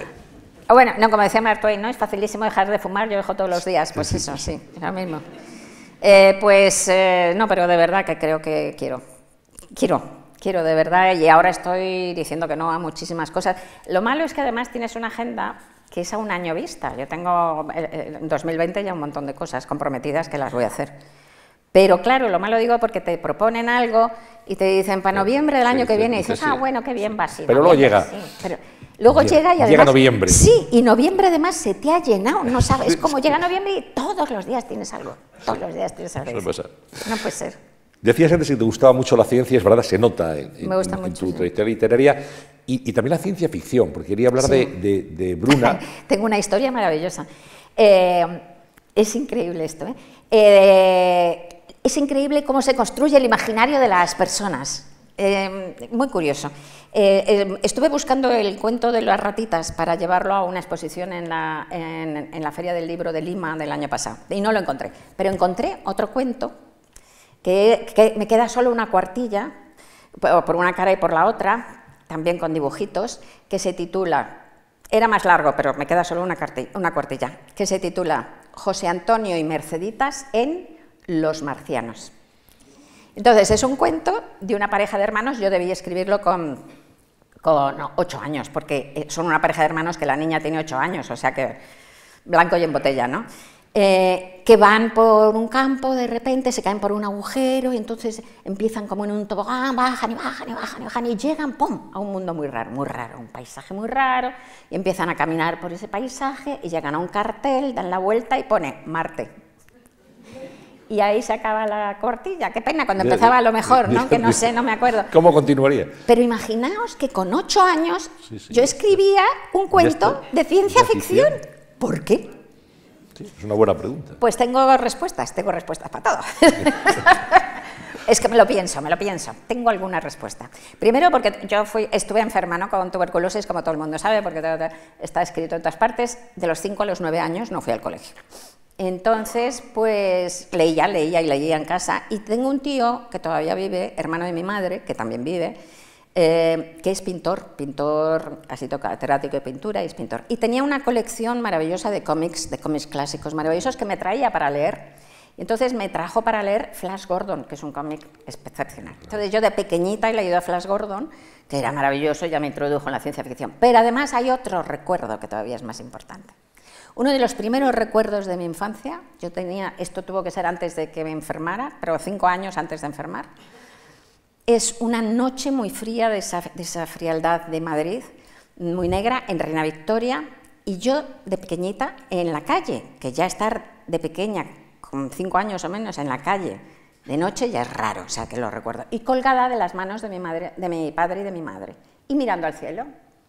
Bueno, no, como decía Mark Twain, ¿no? Es facilísimo dejar de fumar, yo dejo todos los días. Pues eso, sí, lo mismo. Eh, pues eh, no, pero de verdad que creo que quiero. Quiero, quiero de verdad. Y ahora estoy diciendo que no a muchísimas cosas. Lo malo es que además tienes una agenda que es a un año vista. Yo tengo en 2020 ya un montón de cosas comprometidas que las voy a hacer. Pero claro, lo malo digo porque te proponen algo y te dicen para noviembre del año que viene y dices, ah, bueno, qué bien va así. Pero luego llega. pero luego llega, y además... Llega noviembre. Sí, y noviembre además se te ha llenado, no sabes cómo llega noviembre y todos los días tienes algo. Todos los días tienes algo. No puede ser. No puede ser. Decías antes que te gustaba mucho la ciencia, es verdad, se nota en, tu trayectoria literaria, y, también la ciencia ficción, porque quería hablar de, Bruna. Tengo una historia maravillosa. Eh, es increíble esto. ¿eh? ¿eh? es increíble cómo se construye el imaginario de las personas. Eh, muy curioso. estuve buscando el cuento de las ratitas para llevarlo a una exposición en la, en la Feria del Libro de Lima del año pasado y no lo encontré. Pero encontré otro cuento que, me queda solo una cuartilla, por una cara y por la otra, también con dibujitos, que se titula, era más largo, pero me queda solo una, una cuartilla, que se titula José Antonio y Merceditas en Los Marcianos. Entonces, es un cuento de una pareja de hermanos, yo debí escribirlo con, con ocho años, porque son una pareja de hermanos que la niña tiene ocho años, o sea que blanco y en botella, ¿no? Eh, que van por un campo, de repente se caen por un agujero y entonces empiezan como en un tobogán, bajan y bajan y bajan y bajan y llegan, ¡pum!, a un mundo muy raro, muy raro, un paisaje muy raro, y empiezan a caminar por ese paisaje y llegan a un cartel, dan la vuelta y pone Marte. Y ahí se acaba la cortilla. Qué pena, cuando empezaba a lo mejor, ¿no? Que no sé, no me acuerdo. ¿Cómo continuaría? Pero imaginaos que con ocho años yo escribía un cuento de ciencia ficción. ¿Por qué? Es una buena pregunta. Pues tengo respuestas, tengo respuestas para todo. es que me lo pienso, me lo pienso. Tengo alguna respuesta. Primero porque yo fui, estuve enferma ¿no? con tuberculosis, como todo el mundo sabe, porque está escrito en todas partes. De los 5 a los 9 años no fui al colegio. Entonces, pues leía, leía y leía en casa. Y tengo un tío que todavía vive, hermano de mi madre, que también vive, eh, que es pintor, pintor, ha sido catedrático de pintura y es pintor. Y tenía una colección maravillosa de cómics, de cómics clásicos maravillosos que me traía para leer. Y entonces me trajo para leer Flash Gordon, que es un cómic excepcional. Entonces yo de pequeñita le ayudé a Flash Gordon, que era maravilloso, ya me introdujo en la ciencia ficción. Pero además hay otro recuerdo que todavía es más importante. Uno de los primeros recuerdos de mi infancia, yo tenía, esto tuvo que ser antes de que me enfermara, pero cinco años antes de enfermar, es una noche muy fría de esa, frialdad de Madrid, muy negra, en Reina Victoria, y yo de pequeñita en la calle, que ya estar de pequeña, con cinco años o menos, en la calle, de noche ya es raro, o sea que lo recuerdo, y colgada de las manos de mi, madre, de mi padre y de mi madre, y mirando al cielo,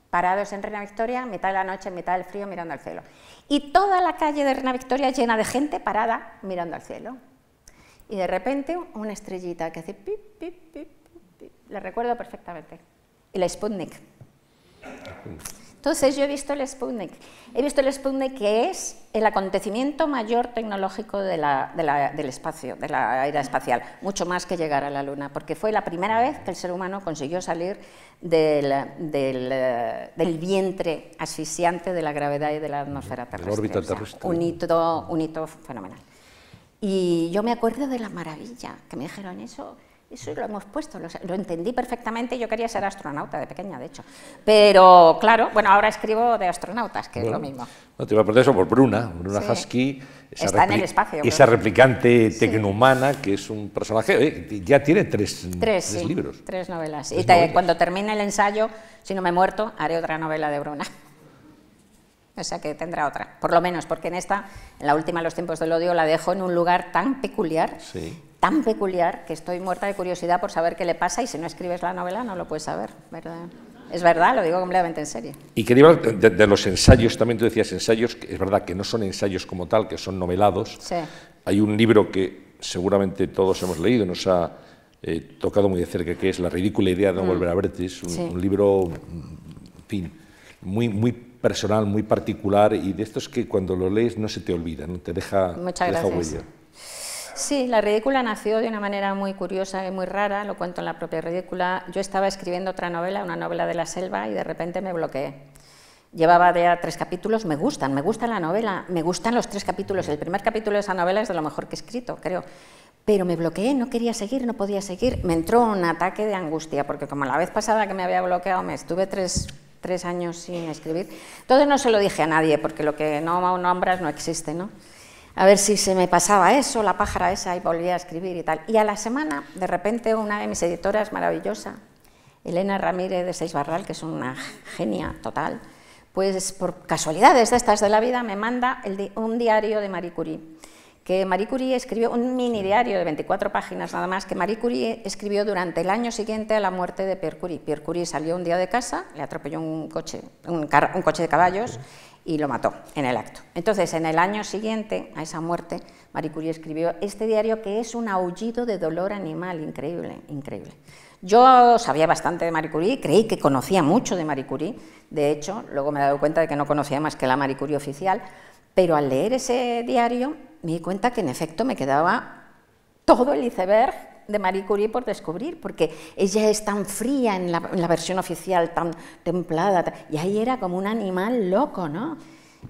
parados en Reina Victoria, mitad de la noche, mitad del frío, mirando al cielo. Y toda la calle de Reina Victoria llena de gente parada mirando al cielo. Y de repente una estrellita que hace pip, pip, pip, le recuerdo perfectamente. Y la Sputnik. Entonces yo he visto el Sputnik. He visto el Sputnik que es el acontecimiento mayor tecnológico de la, del espacio, de la era espacial, mucho más que llegar a la Luna, porque fue la primera vez que el ser humano consiguió salir del, del, vientre asfixiante de la gravedad y de la atmósfera terrestre. órbita terrestre. un, hito, un hito fenomenal. Y yo me acuerdo de la maravilla, que me dijeron eso eso lo hemos puesto, lo, entendí perfectamente, yo quería ser astronauta de pequeña, de hecho. Pero claro, bueno, ahora escribo de astronautas, que es lo mismo. No, te iba a preguntar eso por Bruna, Bruna Husky, esa, Está en el espacio, esa replicante tecnohumana, que es un personaje, ya tiene tres, tres, libros. Tres novelas. y cuando termine el ensayo, si no me he muerto, haré otra novela de Bruna. O sea que tendrá otra, por lo menos, porque en esta, en la última Los tiempos del odio, la dejo en un lugar tan peculiar sí tan peculiar que estoy muerta de curiosidad por saber qué le pasa y si no escribes la novela no lo puedes saber, ¿verdad? Es verdad, lo digo completamente en serio. Y quería hablar de, los ensayos, también tú decías ensayos, es verdad que no son ensayos como tal, que son novelados. Sí. Hay un libro que seguramente todos hemos leído, nos ha eh, tocado muy de cerca, que es La ridícula idea de no mm. volver a verte. Es un, libro, en fin, muy, muy personal, muy particular y de estos que cuando lo lees no se te olvida, ¿no? te deja, Muchas te deja huella. Sí, la ridícula nació de una manera muy curiosa y muy rara, lo cuento en la propia ridícula. Yo estaba escribiendo otra novela, una novela de la selva, y de repente me bloqueé. Llevaba ya tres capítulos, me gustan, me gusta la novela, me gustan los tres capítulos. El primer capítulo de esa novela es de lo mejor que he escrito, creo. Pero me bloqueé, no quería seguir, no podía seguir. Me entró un ataque de angustia, porque como la vez pasada que me había bloqueado, me estuve tres, años sin escribir. Entonces no se lo dije a nadie, porque lo que no nombras no existe, ¿no? A ver si se me pasaba eso, la pájara esa, y volvía a escribir y tal. Y a la semana, de repente, una de mis editoras maravillosa, Elena Ramírez de Seis Barral, que es una genia total, pues por casualidades de estas de la vida me manda un diario de Marie Curie, que Marie Curie escribió, un mini diario de 24 páginas nada más, que Marie Curie escribió durante el año siguiente a la muerte de Pierre Curie. Pierre Curie salió un día de casa, le atropelló un coche, un coche de caballos, y lo mató en el acto. Entonces, en el año siguiente a esa muerte, Marie Curie escribió este diario que es un aullido de dolor animal, increíble, increíble. Yo sabía bastante de Marie Curie, creí que conocía mucho de Marie Curie, de hecho, luego me he dado cuenta de que no conocía más que la Marie Curie oficial, pero al leer ese diario me di cuenta que en efecto me quedaba todo el iceberg de Marie Curie por descubrir, porque ella es tan fría en la, versión oficial, tan templada, y ahí era como un animal loco, ¿no?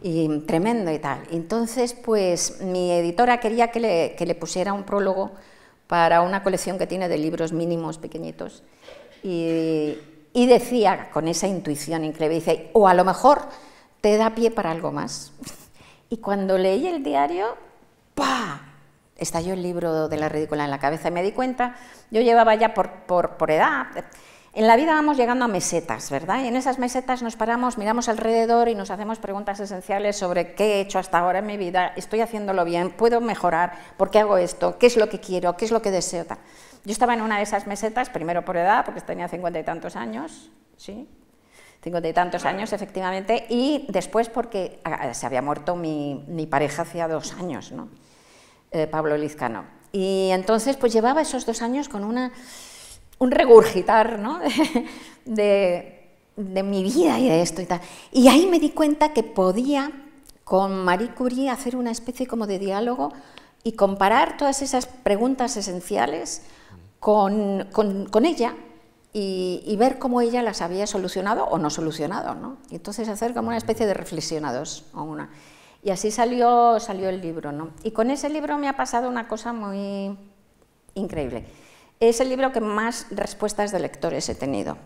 Y tremendo y tal. Entonces, pues mi editora quería que le, que le pusiera un prólogo para una colección que tiene de libros mínimos pequeñitos. Y, y decía, con esa intuición increíble, dice, o a lo mejor te da pie para algo más. Y cuando leí el diario, ¡pa! Estalló el libro de la ridícula en la cabeza y me di cuenta, yo llevaba ya por, por, edad, en la vida vamos llegando a mesetas, ¿verdad? Y en esas mesetas nos paramos, miramos alrededor y nos hacemos preguntas esenciales sobre qué he hecho hasta ahora en mi vida, estoy haciéndolo bien, puedo mejorar, por qué hago esto, qué es lo que quiero, qué es lo que deseo. Yo estaba en una de esas mesetas, primero por edad, porque tenía cincuenta y tantos años, ¿sí? cincuenta y tantos años, efectivamente, y después porque ah, se había muerto mi, mi pareja hacía dos años, ¿no? Eh, Pablo Lizcano. Y entonces pues llevaba esos dos años con una, un regurgitar ¿no? de, de, mi vida y de esto y tal. Y ahí me di cuenta que podía con Marie Curie hacer una especie como de diálogo y comparar todas esas preguntas esenciales con, con, con ella y, y, ver cómo ella las había solucionado o no solucionado. ¿no? Y entonces hacer como una especie de reflexionados. O una, y así salió, salió el libro. ¿no? Y con ese libro me ha pasado una cosa muy increíble. Es el libro que más respuestas de lectores he tenido.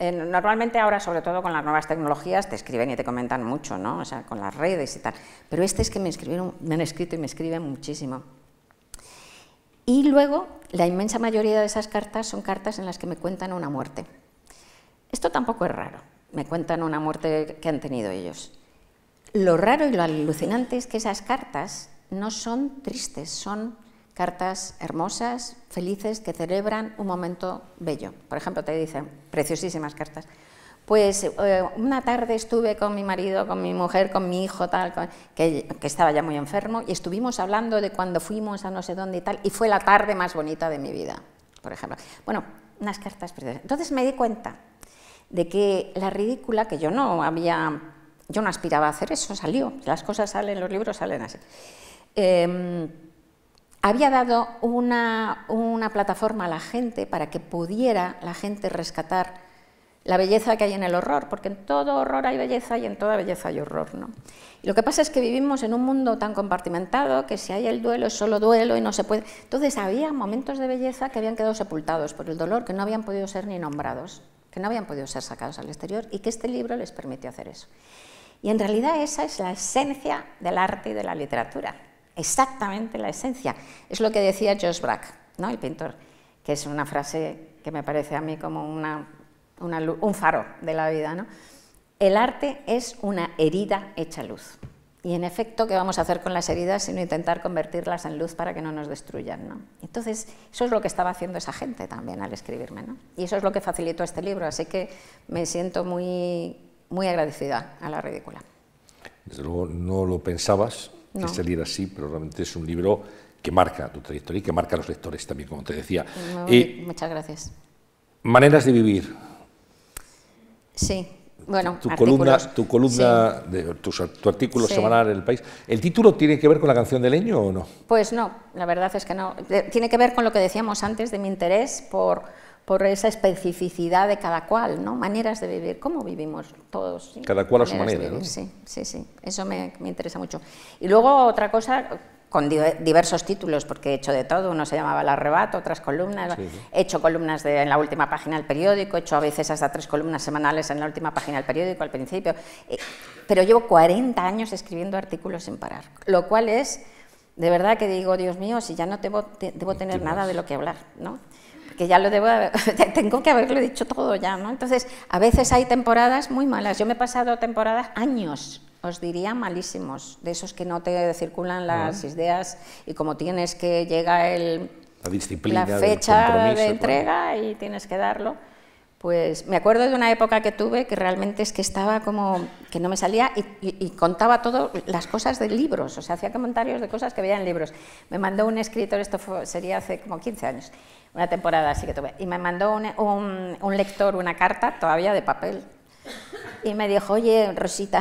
normalmente ahora, sobre todo con las nuevas tecnologías, te escriben y te comentan mucho, ¿no? o sea, con las redes y tal. Pero este es que me, escribieron, me han escrito y me escriben muchísimo. Y luego, la inmensa mayoría de esas cartas son cartas en las que me cuentan una muerte. Esto tampoco es raro, me cuentan una muerte que han tenido ellos. Lo raro y lo alucinante es que esas cartas no son tristes, son cartas hermosas, felices, que celebran un momento bello. Por ejemplo, te dicen, preciosísimas cartas. Pues eh, una tarde estuve con mi marido, con mi mujer, con mi hijo, tal, que, que, estaba ya muy enfermo, y estuvimos hablando de cuando fuimos a no sé dónde y tal, y fue la tarde más bonita de mi vida, por ejemplo. Bueno, unas cartas preciosas. Entonces me di cuenta de que la ridícula, que yo no había, yo no aspiraba a hacer eso, salió, las cosas salen, los libros salen así. Em, había dado una, una plataforma a la gente para que pudiera la gente rescatar la belleza que hay en el horror, porque en todo horror hay belleza y en toda belleza hay horror. ¿no? Y lo que pasa es que vivimos en un mundo tan compartimentado que si hay el duelo es solo duelo y no se puede... Entonces había momentos de belleza que habían quedado sepultados por el dolor, que no habían podido ser ni nombrados, que no habían podido ser sacados al exterior y que este libro les permitió hacer eso. Y en realidad esa es la esencia del arte y de la literatura, exactamente la esencia. Es lo que decía Josh Brack, ¿no? el pintor, que es una frase que me parece a mí como una un faro de la vida. ¿no? El arte es una herida hecha luz. Y en efecto, ¿qué vamos a hacer con las heridas sino intentar convertirlas en luz para que no nos destruyan? ¿no? Entonces, eso es lo que estaba haciendo esa gente también al escribirme. ¿no? Y eso es lo que facilitó este libro. Así que me siento muy, muy agradecida a la ridícula. Desde luego no lo pensabas que saliera así, pero realmente es un libro que marca tu trayectoria y que marca a los lectores también, como te decía. muchas gracias. Maneras de vivir. Sí, bueno, tu columna, tu columna, de, tu, artículo semanal en el país. ¿El título tiene que ver con la canción de Leño o no? Pues no, la verdad es que no. Tiene que ver con lo que decíamos antes de mi interés por, por esa especificidad de cada cual, ¿no? Maneras de vivir, cómo vivimos todos. Cada cual a su manera, ¿no? Sí, sí, sí, eso me, me interesa mucho. Y luego otra cosa, con diversos títulos, porque he hecho de todo, uno se llamaba El arrebato, otras columnas, he hecho columnas de, en la última página del periódico, he hecho a veces hasta tres columnas semanales en la última página del periódico al principio, eh, pero llevo 40 años escribiendo artículos sin parar, lo cual es, de verdad que digo, Dios mío, si ya no debo, debo tener nada de lo que hablar, ¿no? Que ya lo debo, tengo que haberlo dicho todo ya, ¿no? Entonces, a veces hay temporadas muy malas. Yo me he pasado temporadas, años, os diría malísimos, de esos que no te circulan las ideas y como tienes que llega el, la, disciplina la fecha de entrega y tienes que darlo. Pues me acuerdo de una época que tuve que realmente es que estaba como que no me salía y, contaba todas las cosas de libros, o sea, hacía comentarios de cosas que veía en libros. Me mandó un escritor, esto sería hace como 15 años, una temporada así que tuve, y me mandó un, lector una carta, todavía de papel, y me dijo, oye, Rosita,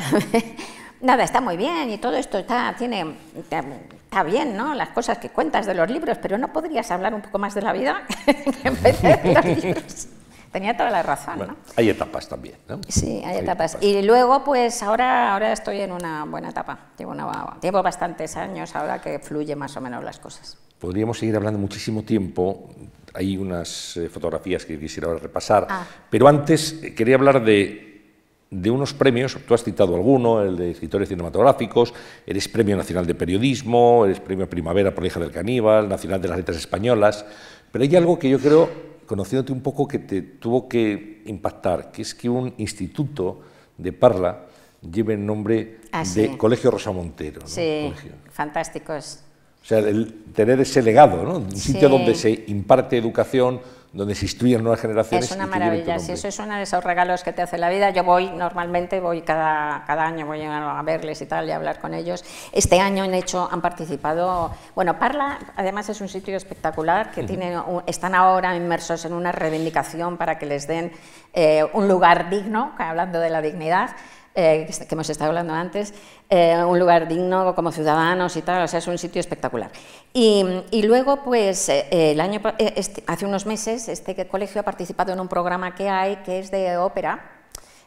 nada, está muy bien y todo esto está, tiene, está bien, ¿no? Las cosas que cuentas de los libros, pero ¿no podrías hablar un poco más de la vida en vez de los libros? Tenía toda la razón, ¿no? Hay etapas también, ¿no? Sí, hay, etapas. Y luego, pues ahora, ahora estoy en una buena etapa. Llevo, una, llevo bastantes años ahora que fluye más o menos las cosas. Podríamos seguir hablando muchísimo tiempo hay unas eh, fotografías que quisiera repasar, ah. pero antes eh, quería hablar de, de, unos premios, tú has citado alguno, el de escritores cinematográficos, eres Premio Nacional de Periodismo, eres Premio Primavera por la hija del caníbal, Nacional de las Letras Españolas, pero hay algo que yo creo, conociéndote un poco, que te tuvo que impactar, que es que un instituto de Parla lleve el nombre ah, de Colegio Rosa Montero. Sí, fantásticos. O sea, el tener ese legado, ¿no? Un sitio donde se imparte educación, donde se instruyen nuevas generaciones. Es una maravilla, sí, eso es uno de esos regalos que te hace la vida. Yo voy, normalmente voy cada, cada año, voy a verles y tal, y a hablar con ellos. Este año han hecho, han participado, bueno, Parla además es un sitio espectacular, que tiene, están ahora inmersos en una reivindicación para que les den eh, un lugar digno, hablando de la dignidad. Eh, que hemos estado hablando antes, eh, un lugar digno como ciudadanos y tal, o sea, es un sitio espectacular. Y, luego, pues, eh, el año, este, hace unos meses, este colegio ha participado en un programa que hay, que es de ópera,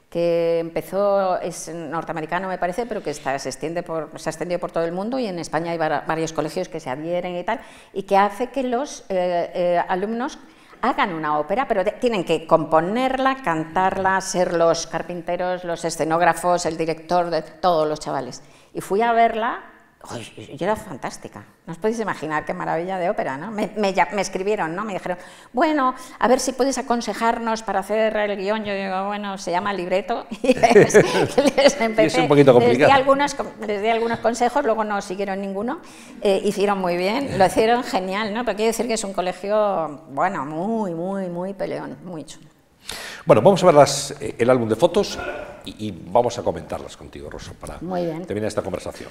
que empezó, es norteamericano me parece, pero que se, extiende por, se ha extendido por todo el mundo y en España hay varios colegios que se adhieren y tal, y que hace que los alumnos hagan una ópera, pero tienen que componerla, cantarla, ser los carpinteros, los escenógrafos, el director de todos los chavales. Y fui a verla y era fantástica. No os podéis imaginar qué maravilla de ópera, ¿no? Me, escribieron, ¿no? Me dijeron, bueno, a ver si puedes aconsejarnos para hacer el guion. Yo digo, bueno, se llama libreto. Y les, empecé, es un poquito complicado. Les di, algunos, les di algunos consejos, luego no siguieron ninguno. Eh, hicieron muy bien, lo hicieron genial, ¿no? Pero quiero decir que es un colegio, bueno, muy, muy, muy peleón, muy chulo. Bueno, vamos a ver las, eh, el álbum de fotos y, vamos a comentarlas contigo, Rosa, para terminar esta conversación.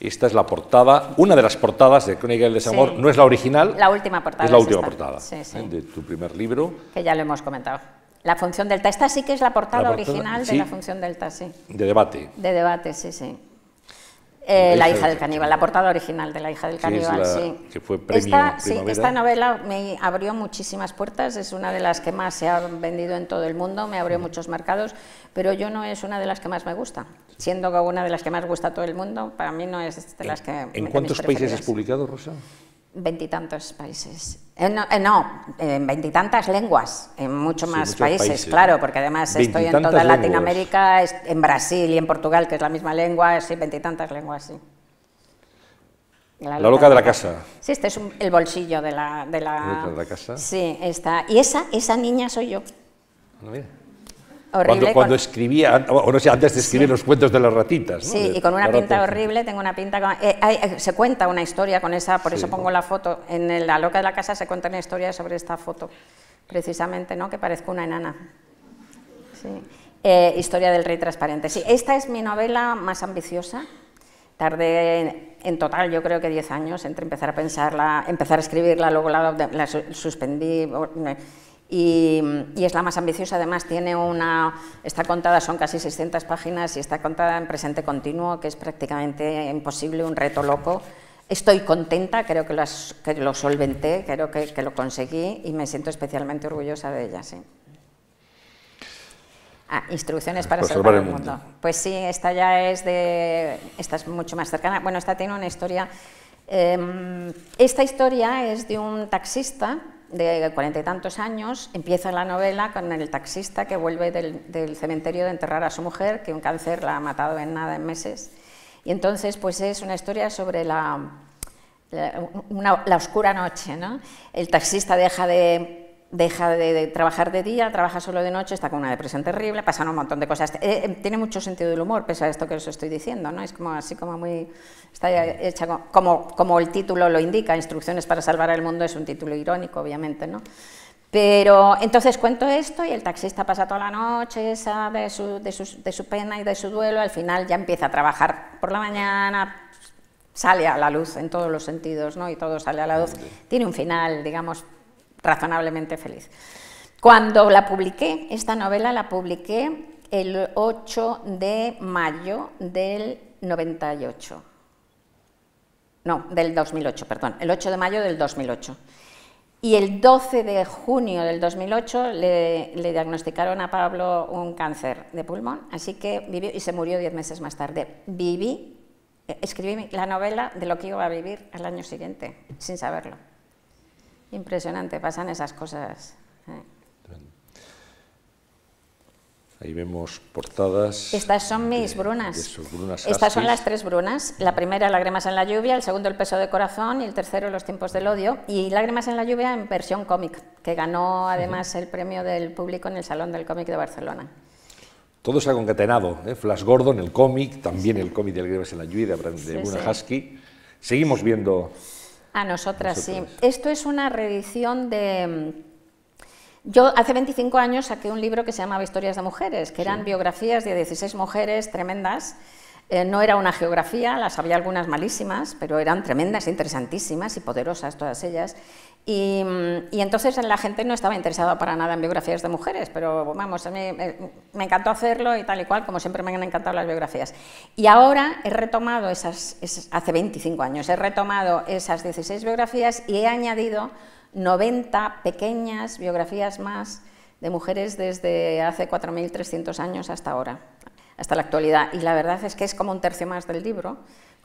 Esta es la portada, una de las portadas de Crónica del Desamor, no es la original. La última portada. Es la última portada ¿eh? de tu primer libro. Que ya lo hemos comentado. La función delta. Esta sí que es la portada, La portada, original sí. de la función delta, sí. De debate. De debate, sí, sí. Eh, La la hija del del caníbal, la portada original de La hija del Sí, es caníbal, la sí. que fue premio esta, sí, esta novela me abrió muchísimas puertas, es una de las que más se ha vendido en todo el mundo, me abrió muchos mercados, pero yo no es una de las que más me gusta. Siendo una de las que más gusta a todo el mundo, para mí no es de las que... ¿En cuántos países has publicado, Rosa? Veintitantos países. Eh, no, eh, no, en veintitantas lenguas, en muchos Sí, más muchos países, países. claro, porque además estoy en toda. Latinoamérica, en Brasil y en Portugal, que es la misma lengua, sí, veintitantas lenguas, sí. La loca de la casa. Sí, este es un- el bolsillo de la, de la... La loca de la casa. Sí, está. Y esa, esa niña soy yo. No, mira. Horrible. Cuando, cuando con- escribía, o no sé, antes de escribir Sí. los cuentos de las ratitas. ¿no? Sí, De- y con una pinta horrible, tengo una pinta... con- eh, hay- eh, se cuenta una historia con esa, por Sí. eso pongo la foto. En el- la loca de la casa se cuenta una historia sobre esta foto, precisamente, ¿no? Que parezco una enana. Sí. Eh, historia del rey transparente. Sí, esta es mi novela más ambiciosa. Tardé en, en total, yo creo que 10 años entre empezar a pensarla, empezar a escribirla, luego la, la su- suspendí. Y, y es la más ambiciosa, además tiene una, está contada, son casi 600 páginas y está contada en presente continuo, que es prácticamente imposible, un reto loco. Estoy contenta, creo que, las- que lo solventé, creo que, que lo conseguí y me siento especialmente orgullosa de ella, sí. Ah, instrucciones para, salvar, el mundo. Pues sí, esta ya es de. Esta es mucho más cercana. Bueno, esta tiene una historia. eh, esta historia es de un taxista de cuarenta y tantos años. Empieza la novela con el taxista que vuelve del, cementerio de enterrar a su mujer, que un cáncer la ha matado en nada, en meses. Y entonces, pues es una historia sobre la, la oscura noche, ¿no? El taxista deja de deja de, de trabajar de día, trabaja solo de noche, está con una depresión terrible, pasan un montón de cosas. Eh, eh, tiene mucho sentido del humor, pese a esto que os estoy diciendo, ¿no? Es como así como muy... Está hecha co- como, como el título lo indica, Instrucciones para salvar el mundo, es un título irónico, obviamente, ¿no? Pero entonces cuento esto y el taxista pasa toda la noche esa de su, de su- de su pena y de su duelo, al final ya empieza a trabajar por la mañana, sale a la luz en todos los sentidos, ¿no? Y todo sale a la luz. Tiene un final, digamos, razonablemente feliz. Cuando la publiqué, esta novela la publiqué el 8 de mayo del 98. No, del 2008, perdón, el 8 de mayo del 2008. Y el 12 de junio del 2008 le, le diagnosticaron a Pablo un cáncer de pulmón, así que vivió y se murió diez meses más tarde. Viví, eh, escribí la novela de lo que iba a vivir al año siguiente, sin saberlo. Impresionante, pasan esas cosas. eh. Ahí vemos portadas. Estas son mis de- brunas. de sus brunas Estas son las tres brunas. La primera, Lágrimas en la lluvia, el segundo, El peso de corazón y el tercero, Los tiempos del odio. Y Lágrimas en la lluvia en versión cómic, que ganó además el premio del público en el Salón del Cómic de Barcelona. Todo se ha concatenado. ¿eh? Flash Gordon, el cómic, también el cómic de Lágrimas en la lluvia de, de Sí, Bruna sí. Husky. Seguimos viendo. A nosotras, Nosotras. sí. Esto es una reedición de... mm, Yo hace 25 años saqué un libro que se llamaba Historias de Mujeres, que eran biografías de 16 mujeres tremendas. Eh, no era una geografía, las había algunas malísimas, pero eran tremendas, interesantísimas y poderosas todas ellas. Y, mm, y entonces la gente no estaba interesada para nada en biografías de mujeres, pero vamos, a mí me, encantó hacerlo y tal y cual, como siempre me han encantado las biografías. Y ahora he retomado esas, esas- hace 25 años, he retomado esas 16 biografías y he añadido 90 pequeñas biografías más de mujeres desde hace 4.300 años hasta ahora, hasta la actualidad. Y la verdad es que es como un tercio más del libro,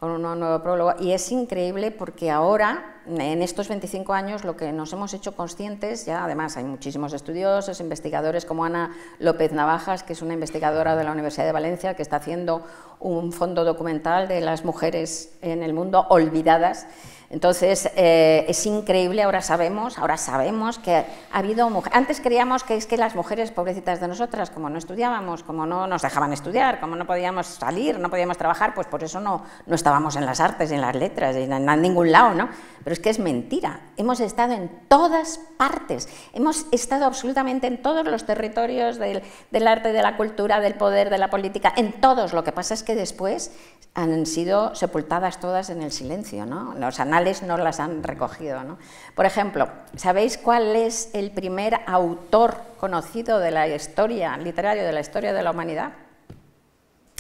con un nuevo prólogo. Y es increíble porque ahora, en estos 25 años, lo que nos hemos hecho conscientes, ya además hay muchísimos estudiosos, investigadores como Ana López Navajas, que es una investigadora de la Universidad de Valencia, que está haciendo un fondo documental de las mujeres en el mundo olvidadas. Entonces, eh, es increíble, ahora sabemos, ahora sabemos que ha habido mujeres. Antes creíamos que es que las mujeres pobrecitas de nosotras, como no estudiábamos, como no nos dejaban estudiar, como no podíamos salir, no podíamos trabajar, pues por eso no, no estábamos en las artes, en las letras, en, en ningún lado, ¿no? Pero es que es mentira. Hemos estado en todas partes, hemos estado absolutamente en todos los territorios del, arte, de la cultura, del poder, de la política, en todos. Lo que pasa es que después han sido sepultadas todas en el silencio, ¿no? Los no las han recogido, ¿no? Por ejemplo, ¿sabéis cuál es el primer autor conocido de la historia, literario de la historia de la humanidad?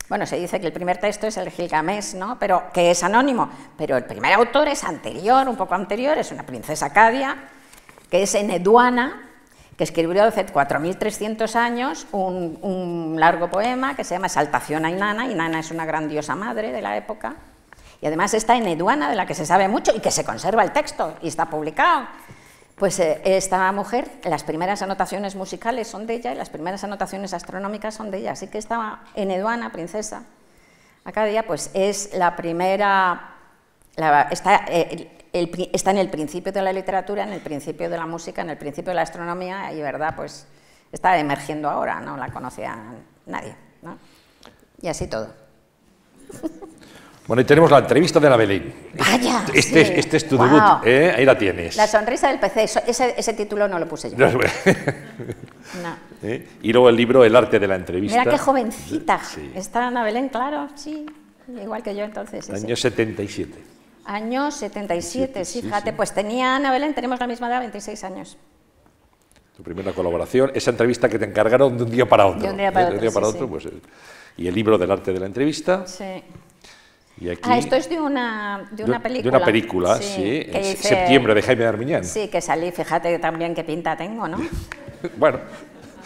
Bueno, se dice que el primer texto es el Gilgamesh, ¿no? Pero que es anónimo, pero el primer autor es anterior, un poco anterior, es una princesa acadia, que es Eneduana, que escribió hace 4.300 años un, largo poema que se llama Exaltación a Inanna. Inanna es una gran diosa madre de la época. Y además está en Eduana, de la que se sabe mucho y que se conserva el texto y está publicado. Pues eh, esta mujer, las primeras anotaciones musicales son de ella y las primeras anotaciones astronómicas son de ella. Así que esta Eneduana, princesa Acadia, pues es la primera, está, eh, está en el principio de la literatura, en el principio de la música, en el principio de la astronomía y, ¿verdad? Pues está emergiendo ahora, no la conocía nadie. ¿no? Y así todo. Bueno, y tenemos la entrevista de la Belén. Vaya, este, este es tu debut, ¿eh? ahí la tienes. La sonrisa del PC, ese, ese título no lo puse yo. no. ¿Eh? Y luego el libro El arte de la entrevista. Mira qué jovencita. Está Ana Belén, claro, sí, igual que yo entonces. Año 77. Año 77, fíjate, pues tenía Ana Belén, tenemos la misma edad, 26 años. Tu primera colaboración, esa entrevista que te encargaron de un día para otro. De un día para otro, pues, eh, y el libro del arte de la entrevista. Sí. Y aquí, ah, esto es de una, de una película. De una película, sí, en septiembre de Jaime Armiñán. Sí, que salí, fíjate también qué pinta tengo, ¿no? bueno.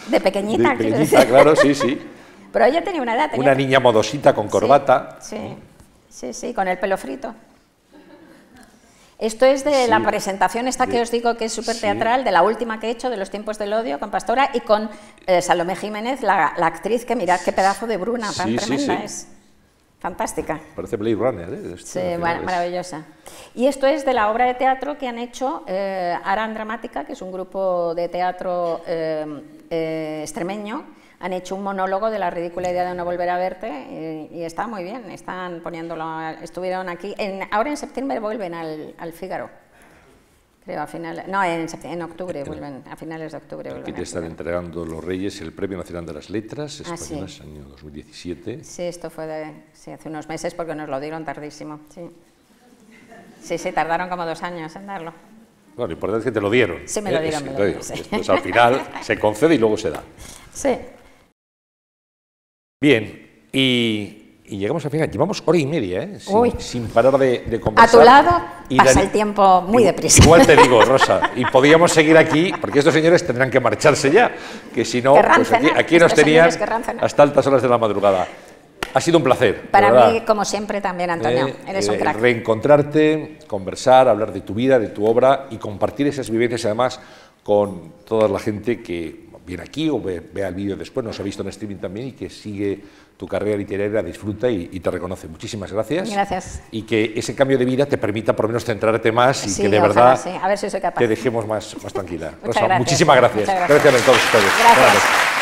De pequeñita, de pequeñita, claro, sí, sí. Pero ella tenía una edad. Una niña modosita con corbata. Sí, sí, sí, con el pelo frito. Esto es de la presentación esta que os digo que es súper teatral, de la última que he hecho de los tiempos del odio con Pastora y con eh, Salomé Jiménez, la, actriz que mirad qué pedazo de bruna tan tremenda es. Fantástica. Parece Blade Runner, ¿eh? sí, maravillosa. Y esto es de la obra de teatro que han hecho eh, Aran Dramática, que es un grupo de teatro eh, extremeño, han hecho un monólogo de la ridícula idea de no volver a verte y, está muy bien, están poniéndolo, estuvieron aquí, ahora en septiembre vuelven al, al Fígaro. Creo, a finales, no, en, en octubre vuelven, a finales de octubre. Aquí te están entregando los Reyes el Premio Nacional de las Letras ah, Españolas, año 2017. Sí, esto fue de, sí, hace unos meses porque nos lo dieron tardísimo. Sí. sí, sí, tardaron como dos años en darlo. Bueno, lo importante es que te lo dieron. Sí, me lo ¿eh? dieron. me lo dieron Después al final se concede y luego se da. Sí. Bien, y, llegamos al final. Llevamos hora y media, ¿eh? sin, parar de, conversar. A tu lado pasa el tiempo muy deprisa. Igual te digo, Rosa, y podíamos seguir aquí, porque estos señores tendrán que marcharse ya, que si no, pues aquí, nos tenían hasta altas horas de la madrugada. Ha sido un placer. Para mí, como siempre, también, Antonio. Eh, eres un eh, crack. Reencontrarte, conversar, hablar de tu vida, de tu obra y compartir esas vivencias, además, con toda la gente que viene aquí o ve, el vídeo después, nos ha visto en streaming también y que sigue tu carrera literaria, disfruta y, te reconoce. Muchísimas gracias. Gracias. Y que ese cambio de vida te permita por lo menos centrarte más y que de verdad A ver si soy capaz. te dejemos más, más tranquila. muchísimas gracias. gracias. a todos ustedes. gracias.